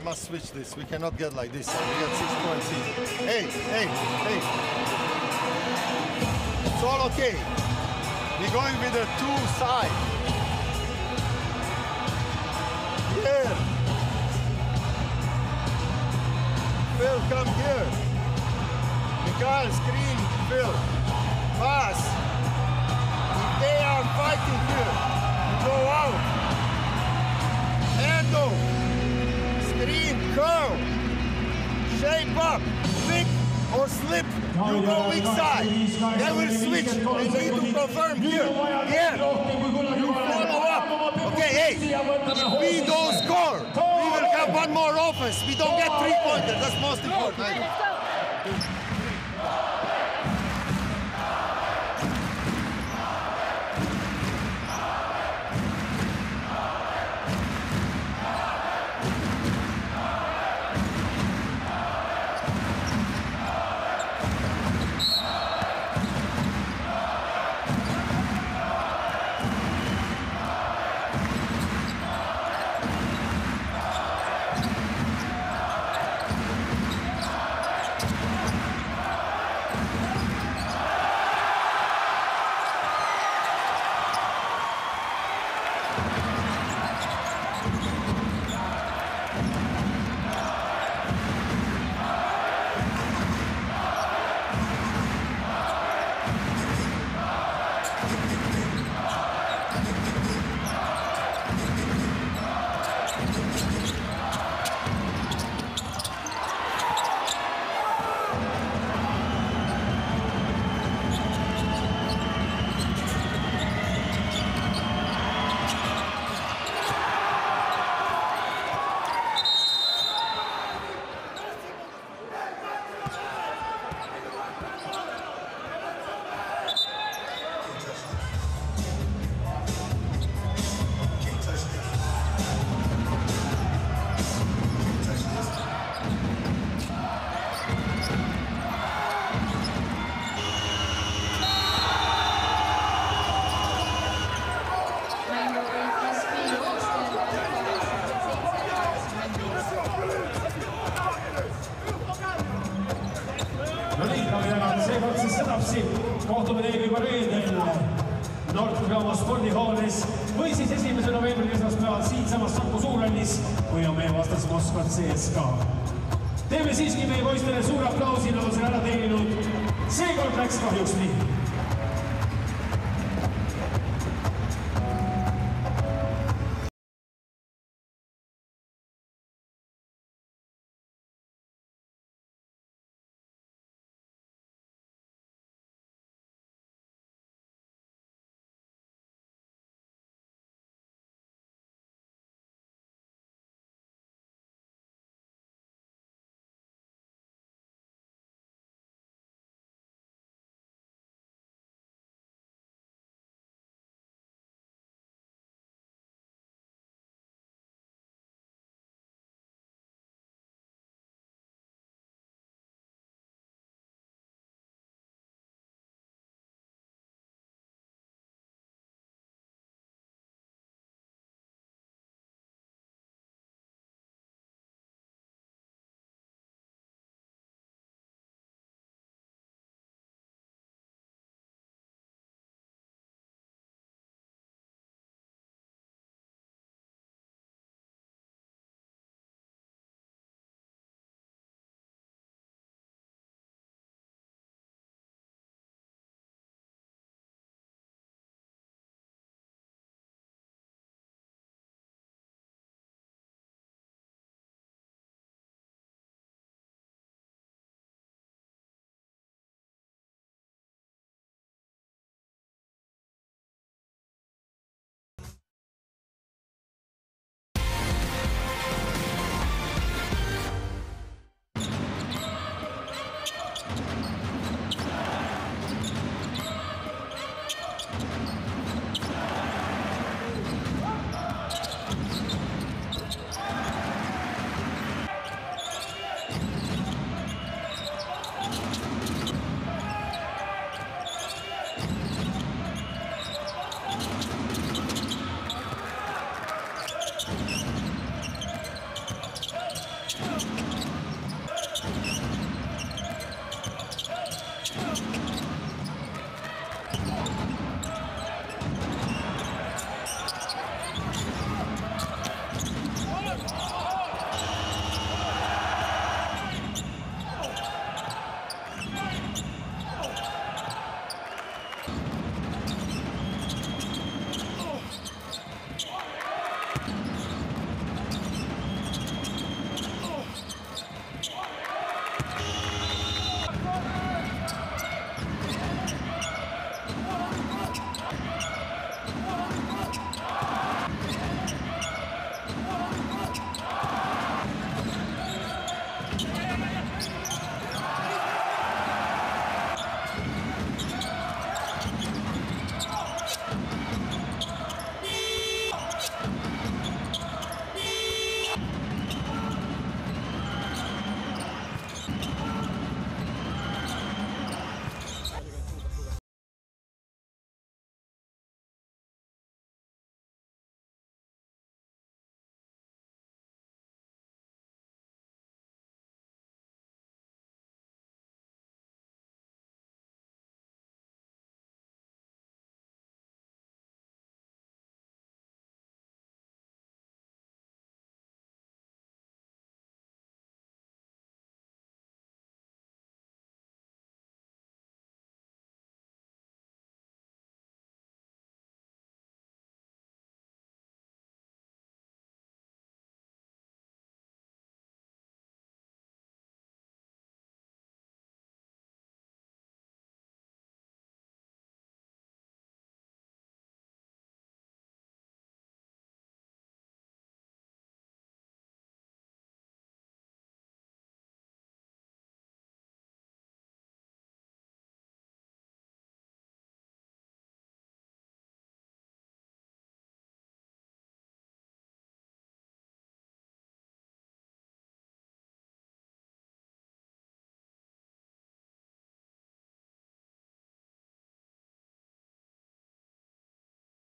Must switch this. We cannot get like this. We get six points. Hey, hey, hey. It's all okay. We're going with the two side. Here. Phil, come here. Mikhail, screen, Phil. Pass. They are fighting here, go out. Curl. Shape up. Flick or slip. You go which side. They will switch. They need to confirm here. Here. You follow up. Okay, hey. If we don't score, we will have one more offense. We don't get three pointers. That's most important.